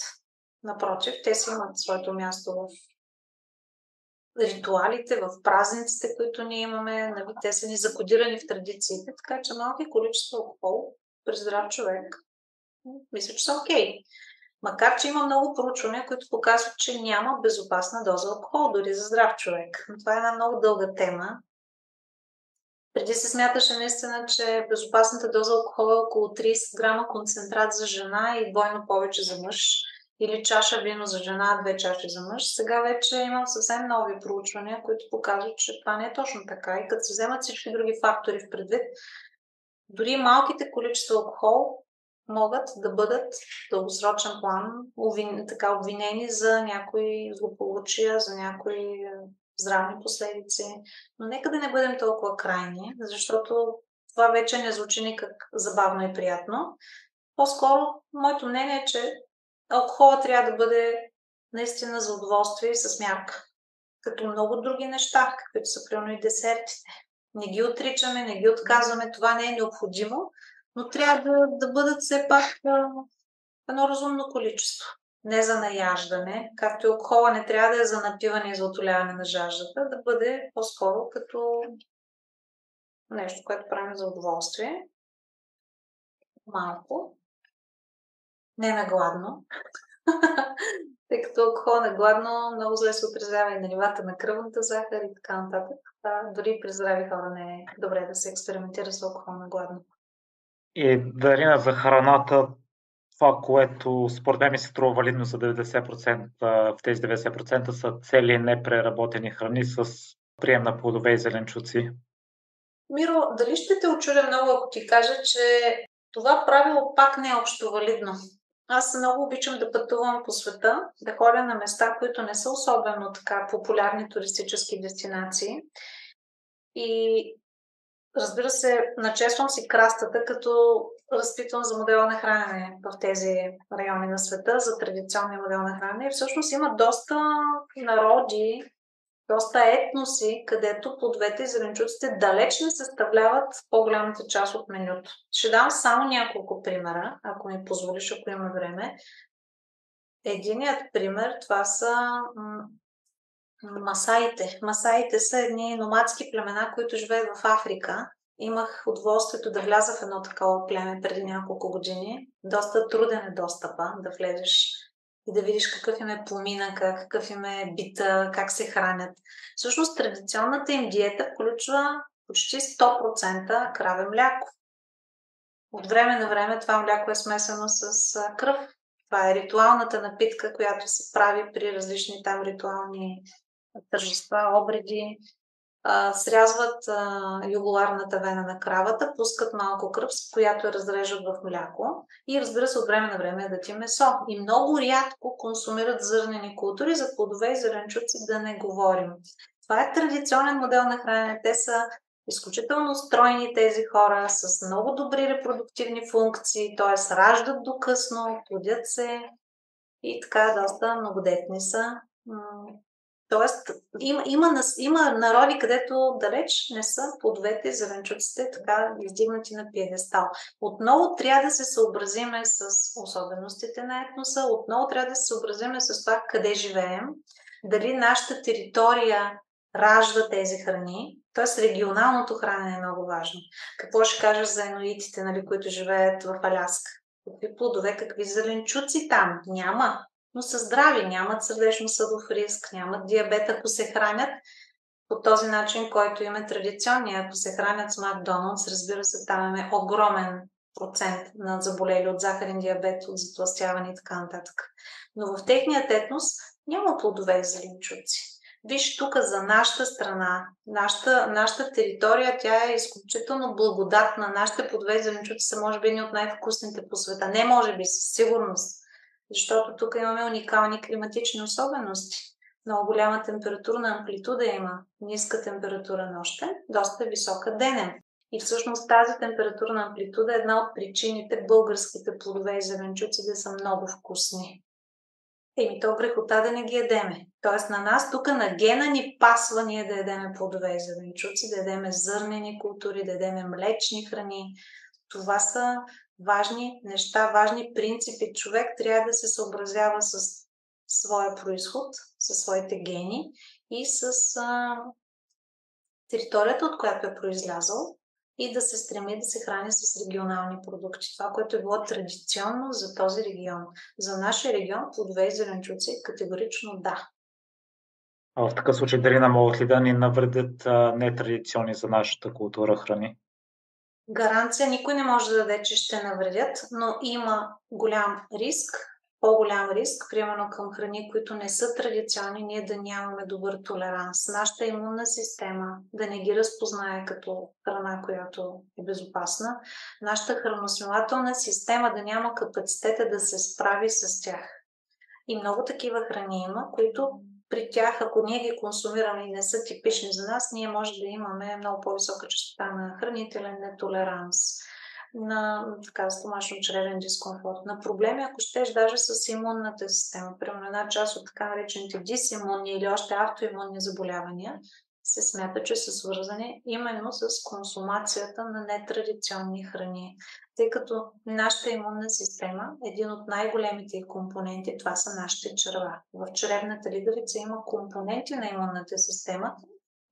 Напротив, те си имат своето място в ритуалите, в празниците, които ние имаме. Нали, те са ни закодирани в традициите, така че малки количества алкохол при здрав човек мисля, че са окей. Okay. Макар, че има много проучвания, които показват, че няма безопасна доза алкохол, дори за здрав човек. Но това е една много дълга тема преди се смяташе наистина, че безопасната доза алкохол е около 30 грама концентрат за жена и двойно повече за мъж. Или чаша вино за жена, две чаши за мъж. Сега вече имам съвсем нови проучвания, които показват, че това не е точно така. И като се вземат всички други фактори в предвид, дори малките количества алкохол могат да бъдат в дългосрочен план така обвинени за някои злополучия, за някои здравни последици. Но нека да не бъдем толкова крайни, защото това вече не звучи никак забавно и приятно. По-скоро, моето мнение е, че алкохола трябва да бъде наистина за удоволствие и с мярка. Като много други неща, каквито са примерно и десертите. Не ги отричаме, не ги отказваме, това не е необходимо, но трябва да, да бъдат все пак едно разумно количество. Не за наяждане, както и алкохола не трябва да е за напиване и за отоляване на жаждата, да бъде по-скоро като нещо, което правим за удоволствие. Малко. Не на гладно. Тъй като алкохол на гладно много зле се отразява и на нивата на кръвната захар и така нататък. А, дори при здрави хора не е добре да се експериментира с алкохол на гладно. И Дарина за храната, това, което според мен ми се струва валидно за 90%, в тези 90% са цели непреработени храни с прием на плодове и зеленчуци. Миро, дали ще те очудя много, ако ти кажа, че това правило пак не е общо валидно. Аз много обичам да пътувам по света, да ходя на места, които не са особено така популярни туристически дестинации. И разбира се, начествам си крастата, като разпитвам за модела на хранене в тези райони на света, за традиционния модел на хранене. И всъщност има доста народи, доста етноси, където плодовете и зеленчуците далеч не съставляват по-голямата част от менюто. Ще дам само няколко примера, ако ми позволиш, ако има време. Единият пример, това са масаите. Масаите са едни номадски племена, които живеят в Африка. Имах удоволствието да вляза в едно такова племе преди няколко години. Доста труден е достъпа да влезеш и да видиш какъв им е поминъка, какъв им е бита, как се хранят. Всъщност традиционната им диета включва почти 100% краве мляко. От време на време това мляко е смесено с кръв. Това е ритуалната напитка, която се прави при различни там ритуални тържества, обреди, срязват а, югуларната вена на кравата, пускат малко кръв, с която я разрежат в мляко и разбира се от време на време да ти месо. И много рядко консумират зърнени култури, за плодове и зеленчуци да не говорим. Това е традиционен модел на хранене. Те са изключително стройни тези хора, с много добри репродуктивни функции, т.е. раждат до късно, плодят се и така доста многодетни са. Тоест, има, има, има народи, където далеч не са плодовете и зеленчуците така издигнати на пиедестал. Отново трябва да се съобразиме с особеностите на етноса, отново трябва да се съобразиме с това къде живеем, дали нашата територия ражда тези храни, т.е. регионалното хранене е много важно. Какво ще кажеш за еноитите, нали, които живеят в Аляска? Какви плодове, какви зеленчуци там? Няма но са здрави, нямат сърдечно-съдов риск, нямат диабет, ако се хранят по този начин, който има традиционни. Ако се хранят с Макдоналдс, разбира се, там имаме огромен процент на заболели от захарен диабет, от затластяване и така нататък. Но в техният етнос няма плодове и зеленчуци. Виж, тук за нашата страна, нашата, нашата територия, тя е изключително благодатна. Нашите плодове и зеленчуци са, може би, едни от най-вкусните по света. Не може би, със сигурност защото тук имаме уникални климатични особености. Много голяма температурна амплитуда има, ниска температура нощен, доста висока денен. И всъщност тази температурна амплитуда е една от причините българските плодове и зеленчуци да са много вкусни. Еми, то грехота да не ги едеме. Тоест на нас тук на гена ни пасва ние да едеме плодове и зеленчуци, да едеме зърнени култури, да едеме млечни храни. Това са важни неща, важни принципи. Човек трябва да се съобразява с своя происход, със своите гени и с а, територията, от която е произлязъл и да се стреми да се храни с регионални продукти. Това, което е било традиционно за този регион. За нашия регион плодове и зеленчуци категорично да. А в такъв случай дали не могат ли да ни навредят нетрадиционни за нашата култура храни? Гаранция никой не може да даде, че ще навредят, но има голям риск, по-голям риск, примерно към храни, които не са традиционни, ние да нямаме добър толеранс. Нашата имунна система да не ги разпознае като храна, която е безопасна. Нашата храносмилателна система да няма капацитета да се справи с тях. И много такива храни има, които при тях, ако ние ги консумираме и не са типични за нас, ние може да имаме много по-висока частота на хранителен нетолеранс, на така, стомашно-чревен дискомфорт, на проблеми, ако щеш даже с имунната система. Примерно една част от така наречените дисимунни или още автоимунни заболявания се смята, че са свързани именно с консумацията на нетрадиционни храни. Тъй като нашата имунна система, един от най-големите компоненти, това са нашите черва. В черевната лигавица има компоненти на имунната система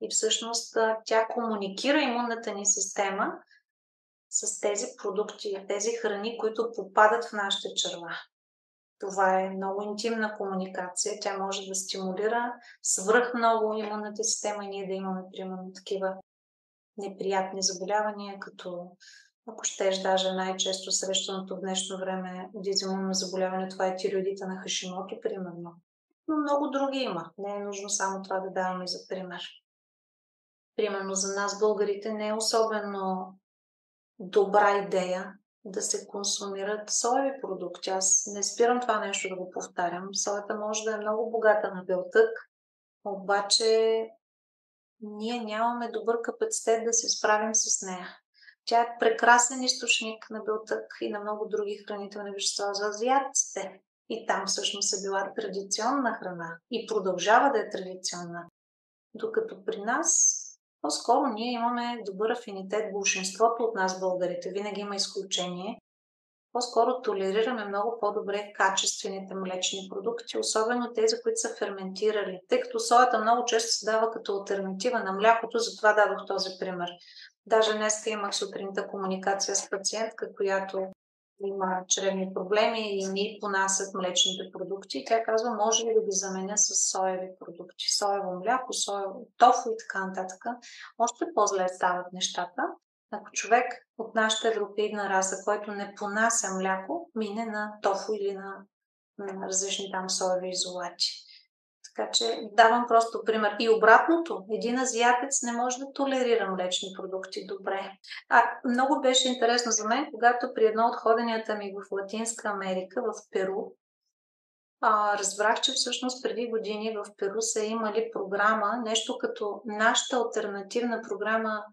и всъщност тя комуникира имунната ни система с тези продукти, тези храни, които попадат в нашите черва. Това е много интимна комуникация. Тя може да стимулира свръх много имунната система и ние да имаме, примерно, такива неприятни заболявания, като ако щеш, даже най-често срещаното в днешно време дизимунно заболяване, това е тиреодита на Хашимото, примерно. Но много други има. Не е нужно само това да даваме за пример. Примерно за нас, българите, не е особено добра идея да се консумират соеви продукти. Аз не спирам това нещо да го повтарям. Соята може да е много богата на белтък, обаче ние нямаме добър капацитет да се справим с нея. Тя е прекрасен източник на белтък и на много други хранителни вещества за азиатците. И там всъщност е била традиционна храна и продължава да е традиционна. Докато при нас по-скоро ние имаме добър афинитет, большинството от нас българите, винаги има изключение. По-скоро толерираме много по-добре качествените млечни продукти, особено тези, които са ферментирали. Тъй като соята много често се дава като альтернатива на млякото, затова дадох този пример. Даже днес имах сутринта комуникация с пациентка, която има чревни проблеми и ни понасят млечните продукти. Тя казва, може ли да ги заменя с соеви продукти, соево мляко, соево тофу и така нататък. Още по-зле стават нещата. Ако човек от нашата европейна раса, който не понася мляко, мине на тофу или на, на различни там соеви изолати. Така че давам просто пример. И обратното, един азиатец не може да толерира млечни продукти добре. А много беше интересно за мен, когато при едно от ходенията ми в Латинска Америка, в Перу, а, разбрах, че всъщност преди години в Перу са имали програма, нещо като нашата альтернативна програма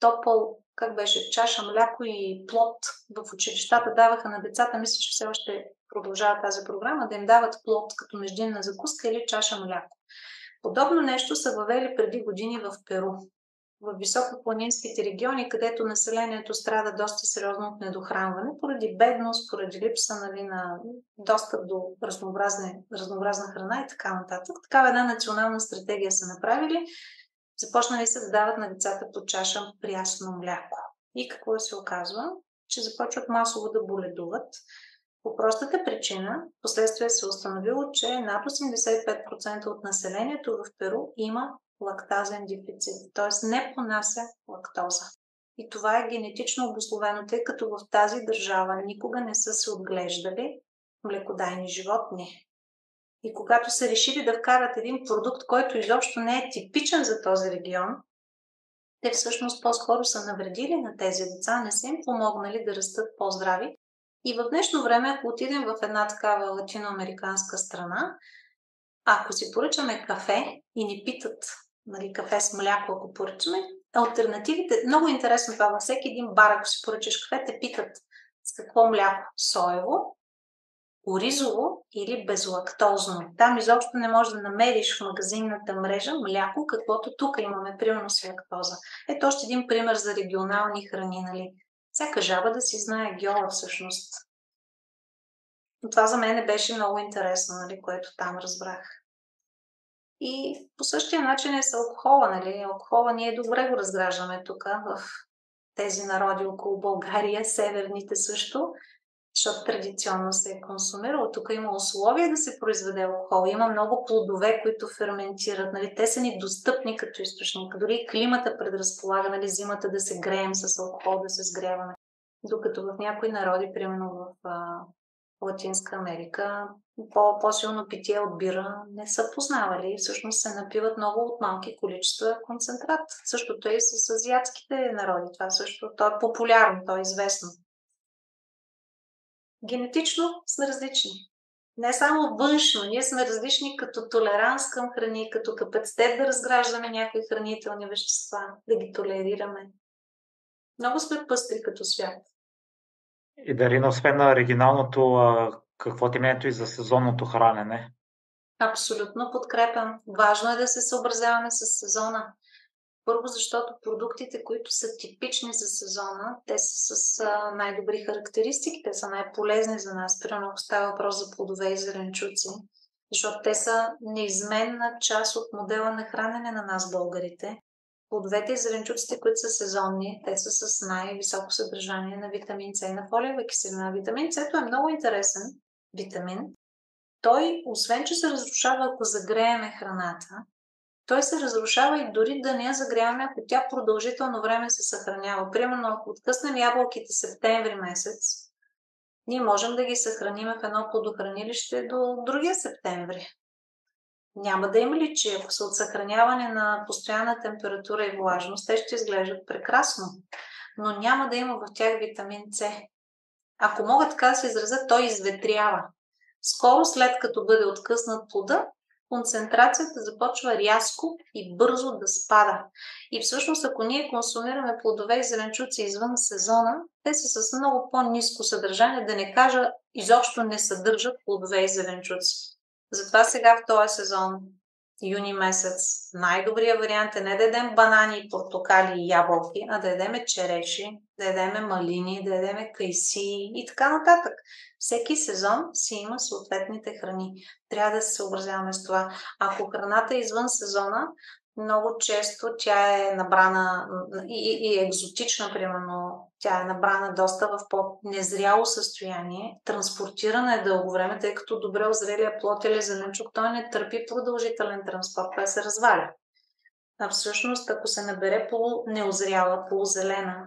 Топъл, как беше, чаша мляко и плод в училищата даваха на децата. Мисля, че все още продължава тази програма, да им дават плод като междинна закуска или чаша мляко. Подобно нещо са въвели преди години в Перу, в високопланинските региони, където населението страда доста сериозно от недохранване, поради бедност, поради липса нали, на достъп до разнообразна, храна и така нататък. Такава една национална стратегия са направили. Започнали се да дават на децата по чаша прясно мляко. И какво се оказва? Че започват масово да боледуват, по простата причина, последствие се е установило, че над 85% от населението в Перу има лактазен дефицит, т.е. не понася лактоза. И това е генетично обословено, тъй като в тази държава никога не са се отглеждали млекодайни животни. И когато са решили да вкарат един продукт, който изобщо не е типичен за този регион, те всъщност по-скоро са навредили на тези деца, не са им помогнали да растат по-здрави и в днешно време, ако отидем в една такава латиноамериканска страна, ако си поръчаме кафе и ни питат нали, кафе с мляко, ако поръчаме, альтернативите, много интересно това, във всеки един бар, ако си поръчаш кафе, те питат с какво мляко? Соево, оризово или безлактозно. Там изобщо не можеш да намериш в магазинната мрежа мляко, каквото тук имаме, примерно с лактоза. Ето още един пример за регионални храни. Нали? Всяка жаба да си знае геола всъщност. Но това за мен беше много интересно, нали, което там разбрах. И по същия начин е с алкохола. Нали? Алкохола ние добре го разграждаме тук в тези народи около България, северните също, защото традиционно се е консумирало. Тук има условия да се произведе алкохол. Има много плодове, които ферментират. Нали? Те са ни достъпни като източник. Дори климата предразполага нали, зимата да се греем с алкохол, да се сгряваме. Докато в някои народи, примерно в а, Латинска Америка, по- по-силно питие от бира не са познавали. Всъщност се напиват много от малки количества концентрат. Същото е и с азиатските народи. Това също то е популярно, то е известно генетично сме различни. Не само външно, ние сме различни като толеранс към храни, като капацитет да разграждаме някои хранителни вещества, да ги толерираме. Много сме пъстри като свят. И Дарина, освен на оригиналното, какво ти мнението и за сезонното хранене? Абсолютно подкрепям. Важно е да се съобразяваме с сезона. Първо, защото продуктите, които са типични за сезона, те са с най-добри характеристики, те са най-полезни за нас. Примерно, става въпрос за плодове и зеленчуци, защото те са неизменна част от модела на хранене на нас, българите. Плодовете и зеленчуците, които са сезонни, те са с най-високо съдържание на витамин С и на фолиева киселина. Витамин С е много интересен витамин. Той, освен че се разрушава, ако загрееме храната, той се разрушава и дори да не я загряваме, ако тя продължително време се съхранява. Примерно, ако откъснем ябълките септември месец, ние можем да ги съхраним в едно плодохранилище до другия септември. Няма да има ли, че ако са от съхраняване на постоянна температура и влажност, те ще изглеждат прекрасно, но няма да има в тях витамин С. Ако мога така да се изразя, той изветрява. Скоро след като бъде откъснат плода, концентрацията започва рязко и бързо да спада. И всъщност, ако ние консумираме плодове и зеленчуци извън сезона, те са с много по-низко съдържание, да не кажа изобщо не съдържат плодове и зеленчуци. Затова сега в този сезон, юни месец, най-добрият вариант е не да ядем банани, портокали и ябълки, а да ядем череши, да ядем малини, да ядем кайси и така нататък. Всеки сезон си има съответните храни. Трябва да се съобразяваме с това. Ако храната е извън сезона, много често тя е набрана и, и екзотична, примерно, тя е набрана доста в по-незряло състояние, транспортирана е дълго време, тъй като добре озрелия плод или зеленчук, той не търпи продължителен транспорт, той се разваля. А всъщност, ако се набере полунеозряла, полузелена,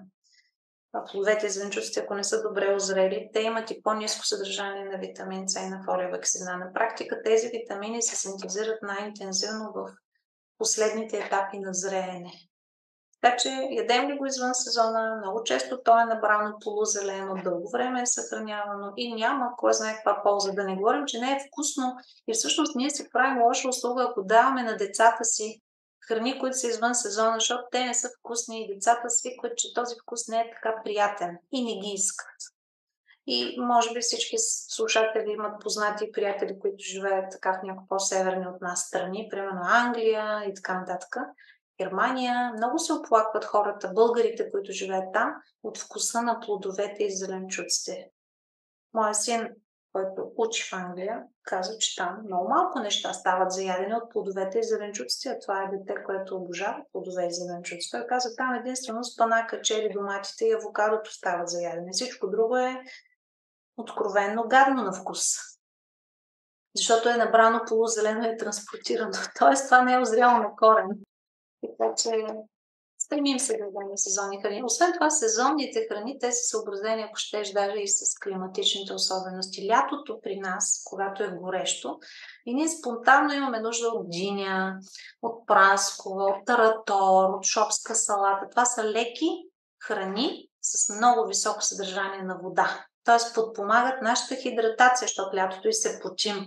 плодовете и зеленчуците, ако не са добре озрели, те имат и по-низко съдържание на витамин С и на фолиева киселина. На практика тези витамини се синтезират най-интензивно в последните етапи на зреене. Така че ядем ли го извън сезона, много често то е набрано полузелено, дълго време е съхранявано и няма кой знае каква полза. Да не говорим, че не е вкусно и всъщност ние си правим лоша услуга, ако даваме на децата си храни, които са извън сезона, защото те не са вкусни и децата свикват, че този вкус не е така приятен и не ги искат. И може би всички слушатели имат познати приятели, които живеят така в някои по-северни от нас страни, примерно Англия и така нататък. Германия. Много се оплакват хората, българите, които живеят там, от вкуса на плодовете и зеленчуците. Моя син, който учи в Англия, каза, че там много малко неща стават за ядене от плодовете и зеленчуците, а това е дете, което обожава плодове и зеленчуци. Той каза, там единствено спанака, чери, доматите и авокадото стават за ядене. Всичко друго е откровенно гадно на вкус. Защото е набрано полузелено и е транспортирано. Тоест, това не е озряло на корен. Така че стремим се да дадем сезонни храни. Освен това, сезонните храни, те са съобразени, ако щеш, даже и с климатичните особености. Лятото при нас, когато е горещо, и ние спонтанно имаме нужда от диня, от праскова, от таратор, от шопска салата. Това са леки храни с много високо съдържание на вода т.е. подпомагат нашата хидратация, защото лятото и се почим.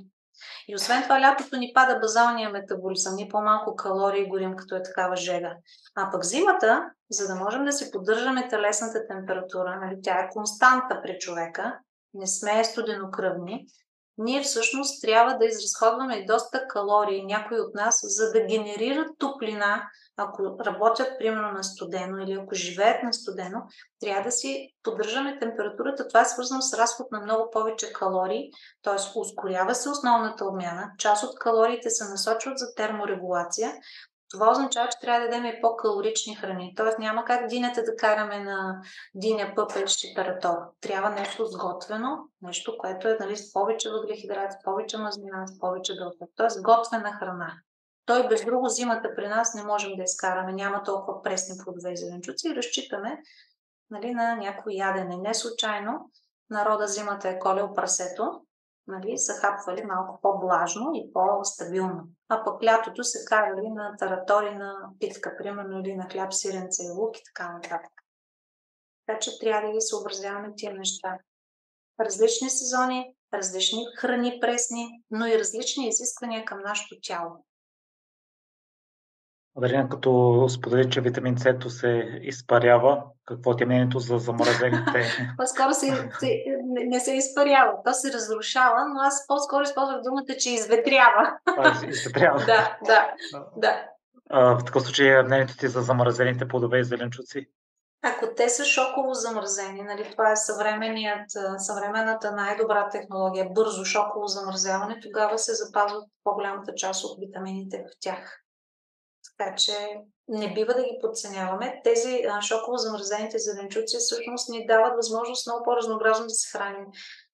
И освен това, лятото ни пада базалния метаболизъм, ние по-малко калории горим, като е такава жега. А пък зимата, за да можем да си поддържаме телесната температура, нали, тя е константа при човека, не сме студенокръвни, ние всъщност трябва да изразходваме и доста калории, някои от нас, за да генерират топлина, ако работят примерно на студено или ако живеят на студено, трябва да си поддържаме температурата. Това е свързано с разход на много повече калории, т.е. ускорява се основната обмяна. Част от калориите се насочват за терморегулация, това означава, че трябва да дадем и по-калорични храни. Тоест няма как динята да караме на диня пъпеш и таратор. Трябва нещо сготвено, нещо, което е нали, с повече въглехидрат, с повече мазнина, с повече белтък. Тоест готвена храна. Той без друго зимата при нас не можем да изкараме. Няма толкова пресни плодове и зеленчуци и разчитаме нали, на някой ядене. Не случайно народа зимата е колел прасето, нали, са хапвали малко по-влажно и по-стабилно. А пък лятото се карали на таратори на питка, примерно, или на хляб, сиренце и лук и така нататък. Така че трябва да ги съобразяваме тия неща. Различни сезони, различни храни пресни, но и различни изисквания към нашето тяло. Адрина, като сподели, че витамин С се изпарява, какво ти е мнението за замразените? по-скоро се, се, не се изпарява, то се разрушава, но аз по-скоро използвах думата, че изветрява. А, изветрява. да, да, да. в такъв случай мнението ти за замразените плодове и зеленчуци? Ако те са шоково замразени, нали, това е съвременната най-добра технология, бързо шоково замразяване, тогава се запазват по-голямата част от витамините в тях. Така че не бива да ги подценяваме. Тези шоково замразените зеленчуци всъщност ни дават възможност много по-разнообразно да се храним.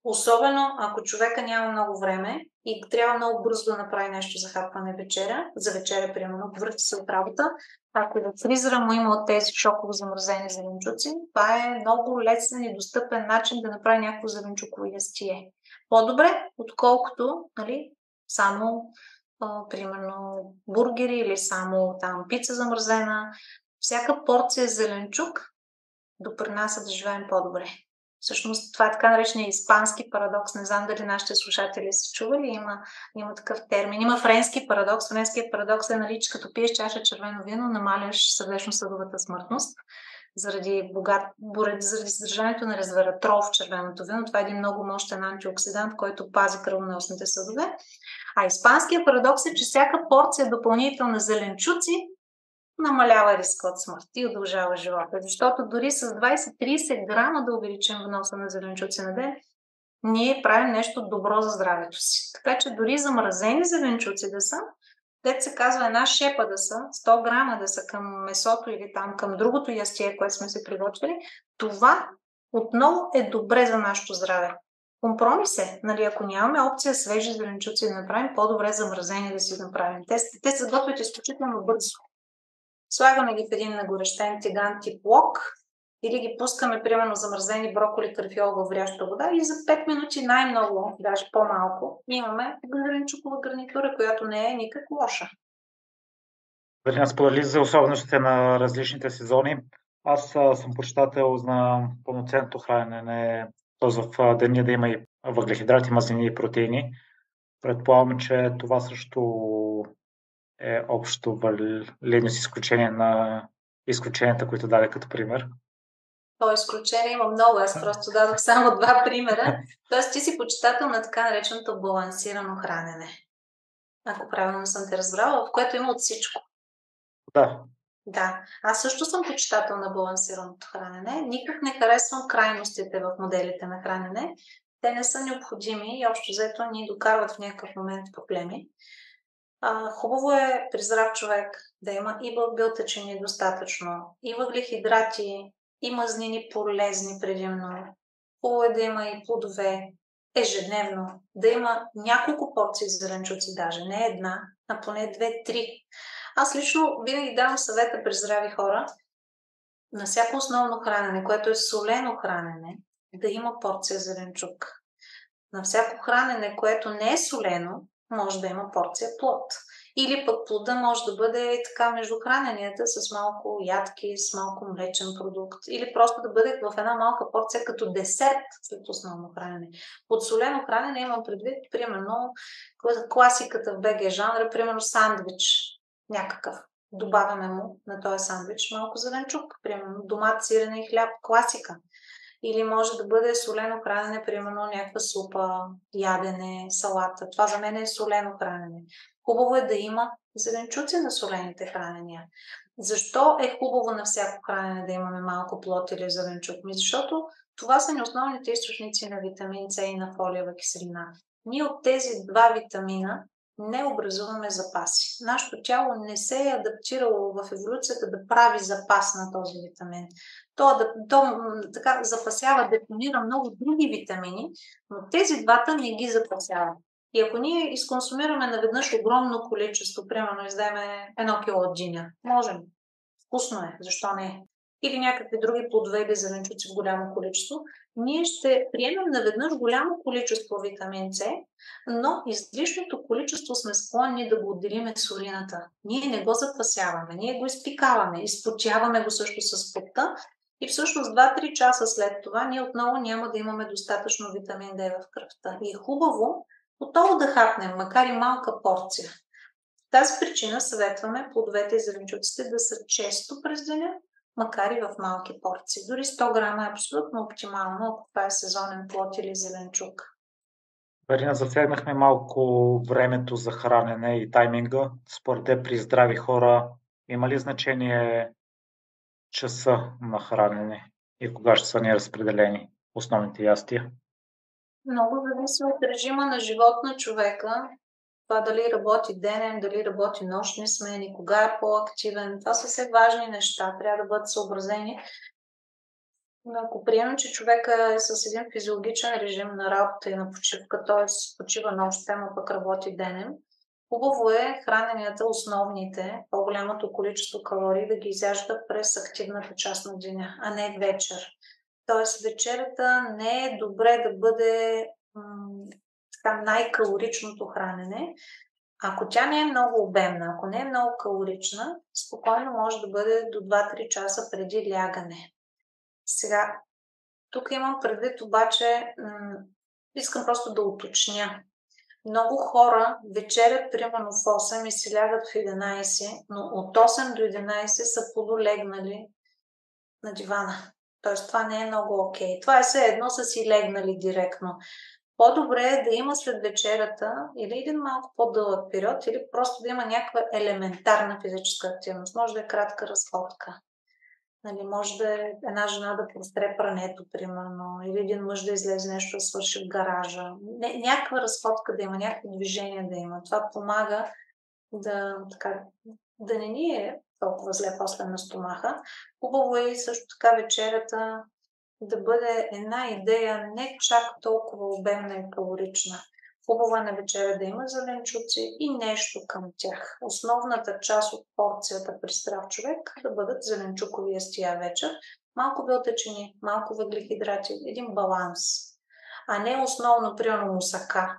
Особено ако човека няма много време и трябва много бързо да направи нещо за хапване вечеря, за вечеря, примерно, върти се от работа, ако в фризера му има от тези шоково замразени зеленчуци, това е много лесен и достъпен начин да направи някакво зеленчуково ястие. По-добре, отколкото нали, само примерно бургери или само там пица замразена. Всяка порция зеленчук допринася да живеем по-добре. Всъщност това е така наречения испански парадокс. Не знам дали нашите слушатели са чували. Има, има такъв термин. Има френски парадокс. Френският парадокс е, нали, че като пиеш чаша червено вино, намаляш сърдечно-съдовата смъртност заради, богат, заради съдържанието на резвератрол в червеното вино. Това е един много мощен антиоксидант, който пази кръвоносните съдове. А испанският парадокс е, че всяка порция допълнителна зеленчуци намалява риска от смърт и удължава живота. Защото дори с 20-30 грама да увеличим вноса на зеленчуци на ден, ние правим нещо добро за здравето си. Така че дори замразени зеленчуци да са, дет се казва една шепа да са, 100 грама да са към месото или там към другото ястие, което сме се приготвили, това отново е добре за нашето здраве. Компромис е, нали, ако нямаме опция свежи зеленчуци да направим, по-добре замразени да си направим. Те, те се готвят изключително бързо. Слагаме ги в един нагорещен тиган тип лок или ги пускаме, примерно, замразени броколи, карфиол в вряща вода и за 5 минути най-много, даже по-малко, имаме зеленчукова гарнитура, която не е никак лоша. Велина сподели за особеностите на различните сезони. Аз съм почитател на пълноценното хранене, т.е. в деня да има и въглехидрати, мазнини и протеини. Предполагам, че това също е общо валидно с изключение на изключенията, които даде като пример? То изключение има много, аз просто дадох само два примера. Тоест ти си почитател на така нареченото балансирано хранене. Ако правилно съм те разбрала, в което има от всичко. Да. Да, аз също съм почитател на балансираното хранене. Никак не харесвам крайностите в моделите на хранене. Те не са необходими и общо взето ни докарват в някакъв момент проблеми. А, хубаво е при здрав човек да има и белтъчени достатъчно, и въглехидрати, и мазнини полезни предимно. Хубаво е да има и плодове ежедневно, да има няколко порции зеленчуци даже, не една, а поне две-три. Аз лично винаги давам съвета при здрави хора на всяко основно хранене, което е солено хранене, да има порция зеленчук. На всяко хранене, което не е солено, може да има порция плод. Или пък плода може да бъде така между храненията с малко ядки, с малко млечен продукт. Или просто да бъде в една малка порция като десерт след основно хранене. Под солено хранене имам предвид, примерно, класиката в БГ жанра, примерно сандвич някакъв. Добавяме му на този сандвич малко зеленчук, примерно домат, сирене и хляб, класика. Или може да бъде солено хранене, примерно някаква супа, ядене, салата. Това за мен е солено хранене. Хубаво е да има зеленчуци на солените хранения. Защо е хубаво на всяко хранене да имаме малко плод или зеленчук? Ми защото това са ни основните източници на витамин С и на фолиева киселина. Ние от тези два витамина не образуваме запаси. Нашето тяло не се е адаптирало в еволюцията да прави запас на този витамин. То, да, то така запасява, депонира много други витамини, но тези двата не ги запасява. И ако ние изконсумираме наведнъж огромно количество, примерно издайме едно кило от джиня, можем. Вкусно е, защо не? Или някакви други плодове или зеленчуци в голямо количество, ние ще приемем наведнъж голямо количество витамин С, но излишното количество сме склонни да го отделиме солината. Ние не го запасяваме, ние го изпикаваме, изпочяваме го също с потта и всъщност 2-3 часа след това ние отново няма да имаме достатъчно витамин D в кръвта. И е хубаво отново да хапнем, макар и малка порция. Тази причина съветваме плодовете и зеленчуците да са често през деня, макар и в малки порции. Дори 100 грама е абсолютно оптимално, ако това е сезонен плод или зеленчук. Марина, засегнахме малко времето за хранене и тайминга. Според те при здрави хора има ли значение часа на хранене и кога ще са ни разпределени основните ястия? Много зависи от режима на живот на човека. Това дали работи денен, дали работи нощни смени, кога е по-активен. Това са все важни неща, трябва да бъдат съобразени. Но ако приемем, че човека е с един физиологичен режим на работа и на почивка, т.е. почива нощта, но пък работи денен, хубаво е храненията, основните, по-голямото количество калории да ги изяжда през активната част на деня, а не вечер. Тоест вечерята не е добре да бъде м- така най-калоричното хранене. Ако тя не е много обемна, ако не е много калорична, спокойно може да бъде до 2-3 часа преди лягане. Сега, тук имам предвид обаче, м- искам просто да уточня. Много хора вечерят примерно в 8 и се лягат в 11, но от 8 до 11 са полулегнали на дивана. Тоест това не е много окей. Okay. Това е все едно са си легнали директно. По-добре е да има след вечерата или един малко по-дълъг период, или просто да има някаква елементарна физическа активност. Може да е кратка разходка. Нали, може да е една жена да простре прането, примерно, или един мъж да излезе нещо да свърши в гаража. Не, някаква разходка да има, някакво движение да има. Това помага да, така, да не ни е толкова зле после на стомаха. Хубаво е и също така вечерята да бъде една идея не чак толкова обемна и калорична. Хубаво е на вечеря да има зеленчуци и нещо към тях. Основната част от порцията при здрав човек да бъдат зеленчукови ястия вечер. Малко белтъчини, малко въглехидрати, един баланс. А не основно, примерно, мусака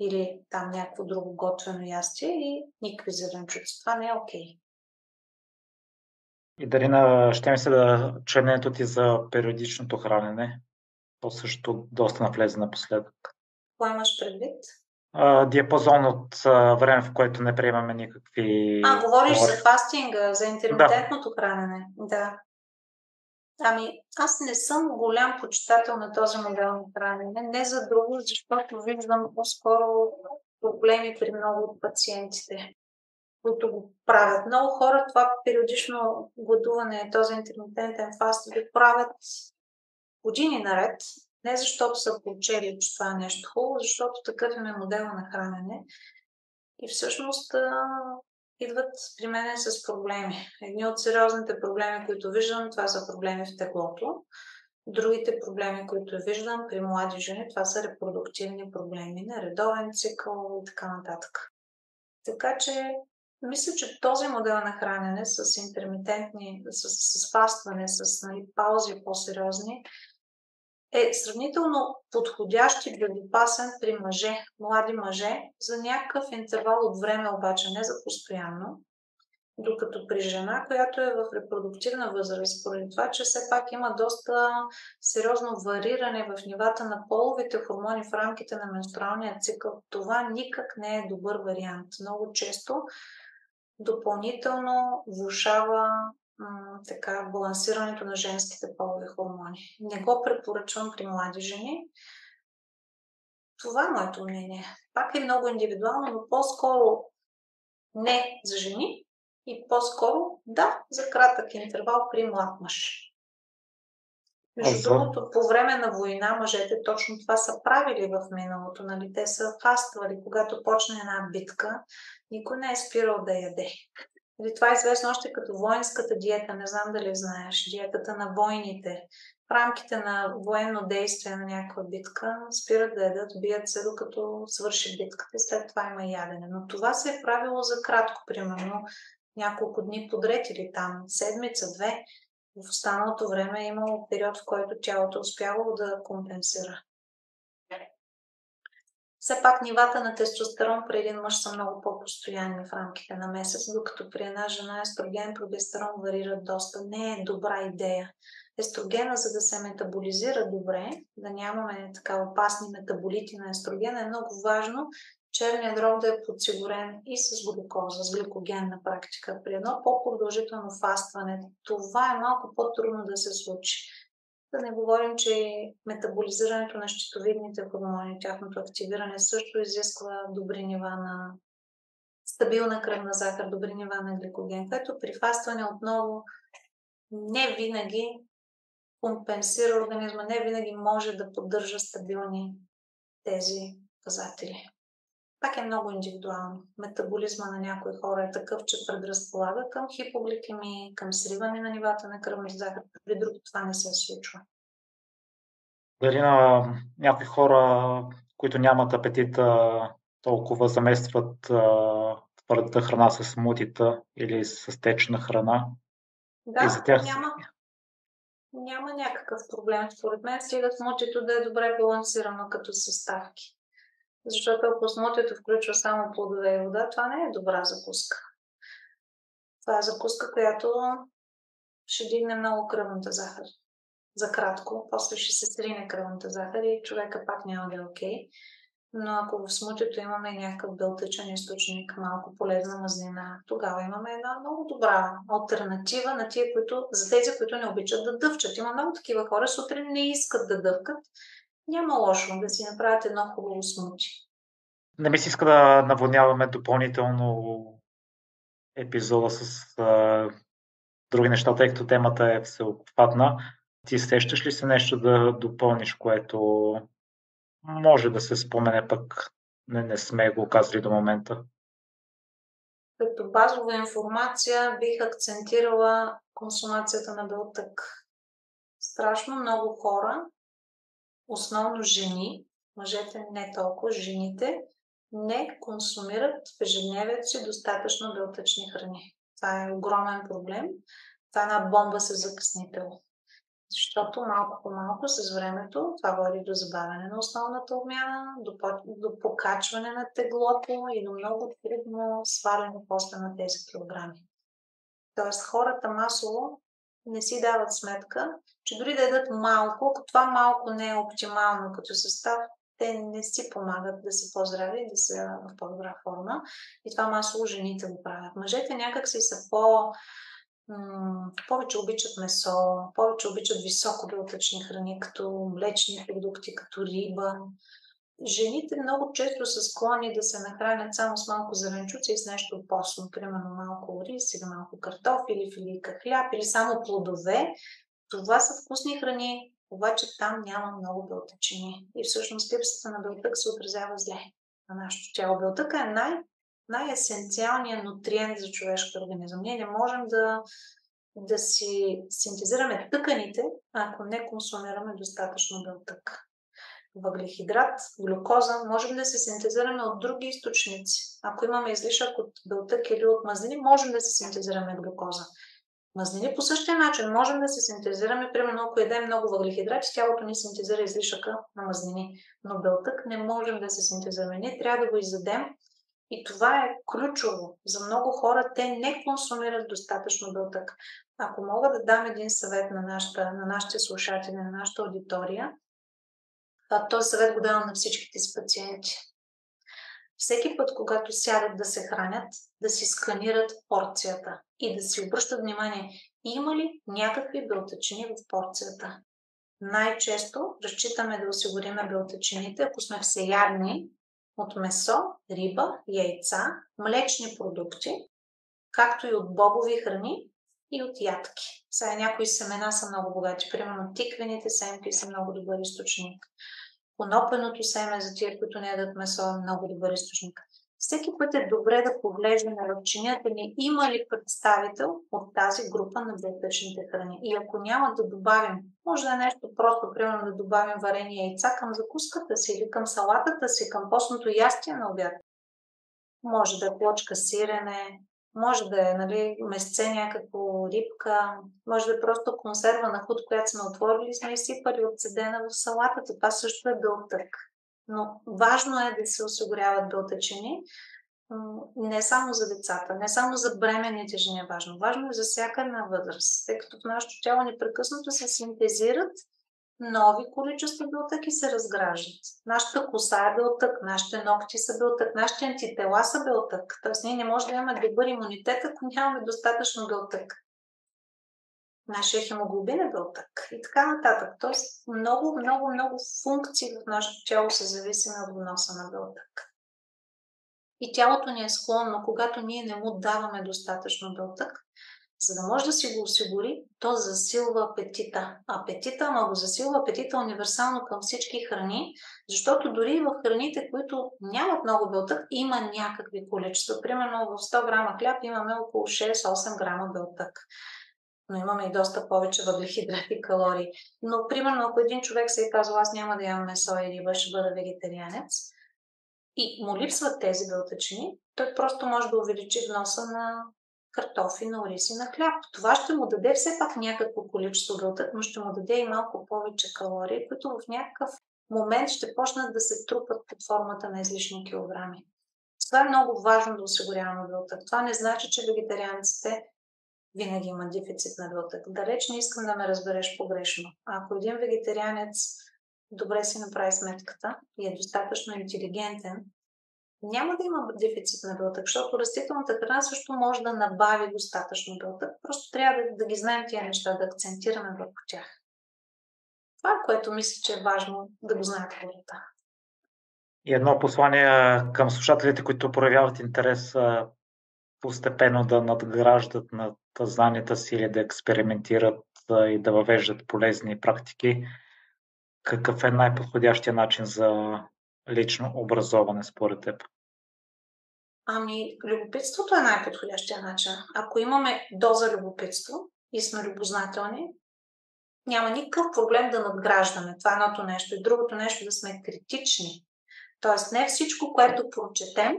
или там някакво друго готвено ястие и никакви зеленчуци. Това не е окей. Okay. И Дарина, ще ми се да членето ти за периодичното хранене. То също доста навлезе напоследък. Какво имаш предвид? А, диапазон от а, време, в което не приемаме никакви... А, говориш за фастинга, за интермитентното да. хранене. Да. Ами, аз не съм голям почитател на този модел на хранене. Не за друго, защото виждам по-скоро проблеми при много от пациентите които го правят. Много хора това периодично гладуване, този интермитентен фаст го правят години наред, не защото са получили, че това е нещо хубаво, защото такъв им е модел на хранене. И всъщност идват при мен с проблеми. Едни от сериозните проблеми, които виждам, това са проблеми в теглото. Другите проблеми, които виждам при млади жени, това са репродуктивни проблеми, нередовен цикъл и така нататък. Така че мисля, че този модел на хранене с интермитентни, с, с фастване, с нали, паузи по-сериозни, е сравнително подходящ и безопасен при мъже, млади мъже, за някакъв интервал от време, обаче не за постоянно. Докато при жена, която е в репродуктивна възраст, поради това, че все пак има доста сериозно вариране в нивата на половите хормони в рамките на менструалния цикъл, това никак не е добър вариант. Много често допълнително влушава м- така, балансирането на женските полови хормони. Не го препоръчвам при млади жени. Това е моето мнение. Пак е много индивидуално, но по-скоро не за жени и по-скоро да за кратък интервал при млад мъж. Между другото, по време на война мъжете точно това са правили в миналото. Нали? Те са фаствали, когато почне една битка, никой не е спирал да яде. Нали, това е известно още като воинската диета, не знам дали знаеш, диетата на войните. В рамките на военно действие на някаква битка спират да ядат, бият се докато свърши битката и след това има ядене. Но това се е правило за кратко, примерно няколко дни подред или там седмица, две. В останалото време е имало период, в който тялото е успявало да компенсира. Все пак нивата на тестостерон при един мъж са много по-постоянни в рамките на месец, докато при една жена естроген и прогестерон варират доста. Не е добра идея. Естрогена, за да се метаболизира добре, да нямаме така опасни метаболити на естрогена, е много важно черният дроб да е подсигурен и с глюкоза, с гликоген на практика. При едно по-продължително фастване това е малко по-трудно да се случи. Да не говорим, че метаболизирането на щитовидните хормони, тяхното активиране също изисква добри нива на стабилна кръвна захар, добри нива на гликоген, което при фастване отново не винаги компенсира организма, не винаги може да поддържа стабилни тези показатели. Пак е много индивидуално. Метаболизма на някои хора е такъв, че предразполага към хипогликемия, към сриване на нивата на кръвната захар. При други това не се случва. Дали на някои хора, които нямат апетита, толкова заместват твърдата храна с мутита или с течна храна? Да, и за тях... няма, няма някакъв проблем. Според мен стига смутито да е добре балансирано като съставки. Защото ако смутито включва само плодове и вода, това не е добра закуска. Това е закуска, която ще дигне много кръвната захар. За кратко, после ще се стрине кръвната захар и човека пак няма да е окей. Но ако в смутито имаме някакъв белтъчен източник, малко полезна мазнина, тогава имаме една много добра альтернатива на тия, които, за тези, които не обичат да дъвчат. Има много такива хора, сутрин не искат да дъвкат. Няма лошо да си направят едно хубаво смути. Не ми се иска да наводняваме допълнително епизода с а, други неща, тъй като темата е всеобхватна. Ти сещаш ли се нещо да допълниш, което може да се спомене, пък не, не сме го казали до момента. Като базова информация бих акцентирала консумацията на белтък. Страшно много хора, основно жени, мъжете не толкова, жените, не консумират в ежедневието си достатъчно белтъчни храни. Това е огромен проблем. Това е една бомба с закъснител. Защото малко по малко с времето това води до забавяне на основната обмяна, до, до покачване на теглото и до много трудно сваляне после на тези килограми. Тоест хората масово не си дават сметка, че дори да ядат малко, ако това малко не е оптимално като състав, те не си помагат да са по-здрави и да са в по-добра форма. И това масово жените го правят. Мъжете някак си са по- повече обичат месо, повече обичат високо храни, като млечни продукти, като риба. Жените много често са склонни да се нахранят само с малко зеленчуци и с нещо постно, примерно малко рис или малко картофили, филийка хляб или само плодове. Това са вкусни храни, обаче там няма много белтъчини. И всъщност липсата на белтък се отразява зле на нашето тяло. Белтъка е най- най-есенциалният нутриент за човешкия организъм. Ние не можем да, да си синтезираме тъканите, ако не консумираме достатъчно белтък. Въглехидрат, глюкоза можем да се синтезираме от други източници. Ако имаме излишък от белтък или от мазнини, можем да се синтезираме глюкоза. Мазнини по същия начин можем да се синтезираме, примерно ако едем много въглехидрати, тялото ни синтезира излишъка на мазнини, но белтък не можем да се синтезираме. Ние трябва да го изядем и това е ключово. За много хора те не консумират достатъчно белтък. Ако мога да дам един съвет на, нашата, на нашите слушатели, на нашата аудитория, този съвет го давам на всичките си пациенти. Всеки път, когато сядат да се хранят, да си сканират порцията и да си обръщат внимание, има ли някакви белтъчини в порцията. Най-често разчитаме да осигуриме белтъчините, ако сме всеядни, от месо, риба, яйца, млечни продукти, както и от бобови храни и от ядки. Сега някои семена са много богати. Примерно тиквените семки са много добър източник. Конопеното семе за тия, които не ядат месо, е много добър източник всеки път е добре да поглеждаме в чинията ни има ли представител от тази група на белтъчните храни. И ако няма да добавим, може да е нещо просто, примерно да добавим варени яйца към закуската си или към салатата си, към постното ястие на обяд. Може да е плочка сирене, може да е нали, месце някакво рибка, може да е просто консерва на худ, която сме отворили и сме изсипали отседена в салатата. Това също е белтък. Но важно е да се осигуряват белтъчини не само за децата, не само за бременните жени е важно. Важно е за всяка една възраст, тъй като в нашето тяло непрекъснато се синтезират нови количества белтък и се разграждат. Нашата коса е белтък, нашите ногти са белтък, нашите антитела са белтък. Тоест ние не можем да имаме добър имунитет, ако нямаме достатъчно белтък нашия хемоглобин е белтък и така нататък. Тоест много, много, много функции в нашето тяло са зависими от вноса на белтък. и тялото ни е склонно, когато ние не му даваме достатъчно белтък, за да може да си го осигури, то засилва апетита. Апетита, ама го засилва апетита универсално към всички храни, защото дори в храните, които нямат много белтък, има някакви количества. Примерно в 100 грама хляб имаме около 6-8 грама белтък но имаме и доста повече въглехидрати калории. Но, примерно, ако един човек се е казал, аз няма да ям месо и риба, ще бъда вегетарианец, и му липсват тези белтъчини, той просто може да увеличи вноса на картофи, на ориз и на хляб. Това ще му даде все пак някакво количество белтък, но ще му даде и малко повече калории, които в някакъв момент ще почнат да се трупат под формата на излишни килограми. Това е много важно да осигуряваме белтък. Това не значи, че вегетарианците винаги имат дефицит на белтък. Далеч не искам да ме разбереш погрешно. Ако един вегетарианец добре си направи сметката и е достатъчно интелигентен, няма да има дефицит на белтък, защото растителната храна също може да набави достатъчно белтък. Просто трябва да, да ги знаем тия неща, да акцентираме върху тях. Това е което мисля, че е важно да го знаят хората. И едно послание към слушателите, които проявяват интерес постепенно да надграждат над знанията си или да експериментират и да въвеждат полезни практики. Какъв е най-подходящия начин за лично образоване според теб? Ами, любопитството е най-подходящия начин. Ако имаме доза любопитство и сме любознателни, няма никакъв проблем да надграждаме. Това едното нещо. И другото нещо да сме критични. Тоест, не всичко, което прочетем,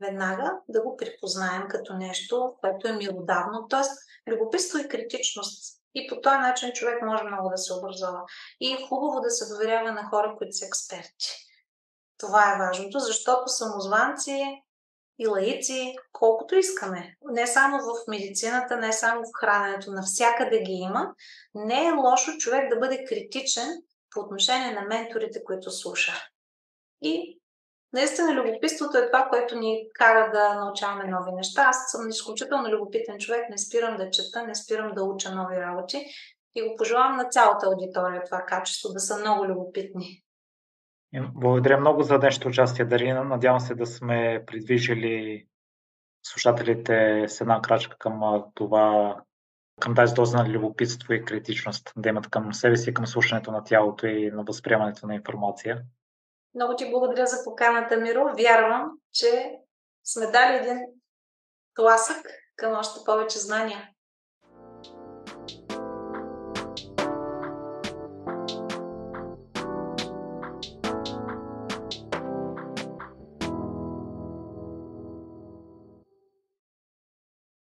веднага да го припознаем като нещо, което е милодавно. Тоест, любопитство и критичност. И по този начин човек може много да се образова. И е хубаво да се доверява на хора, които са експерти. Това е важното, защото самозванци и лаици, колкото искаме. Не само в медицината, не само в храненето, навсякъде ги има. Не е лошо човек да бъде критичен по отношение на менторите, които слуша. И наистина любопитството е това, което ни кара да научаваме нови неща. Аз съм изключително любопитен човек, не спирам да чета, не спирам да уча нови работи и го пожелавам на цялата аудитория това качество, да са много любопитни. Благодаря много за днешното участие, Дарина. Надявам се да сме придвижили слушателите с една крачка към това, към тази доза на любопитство и критичност, да имат към себе си, към слушането на тялото и на възприемането на информация. Много ти благодаря за поканата, Миро. Вярвам, че сме дали един тласък към още повече знания.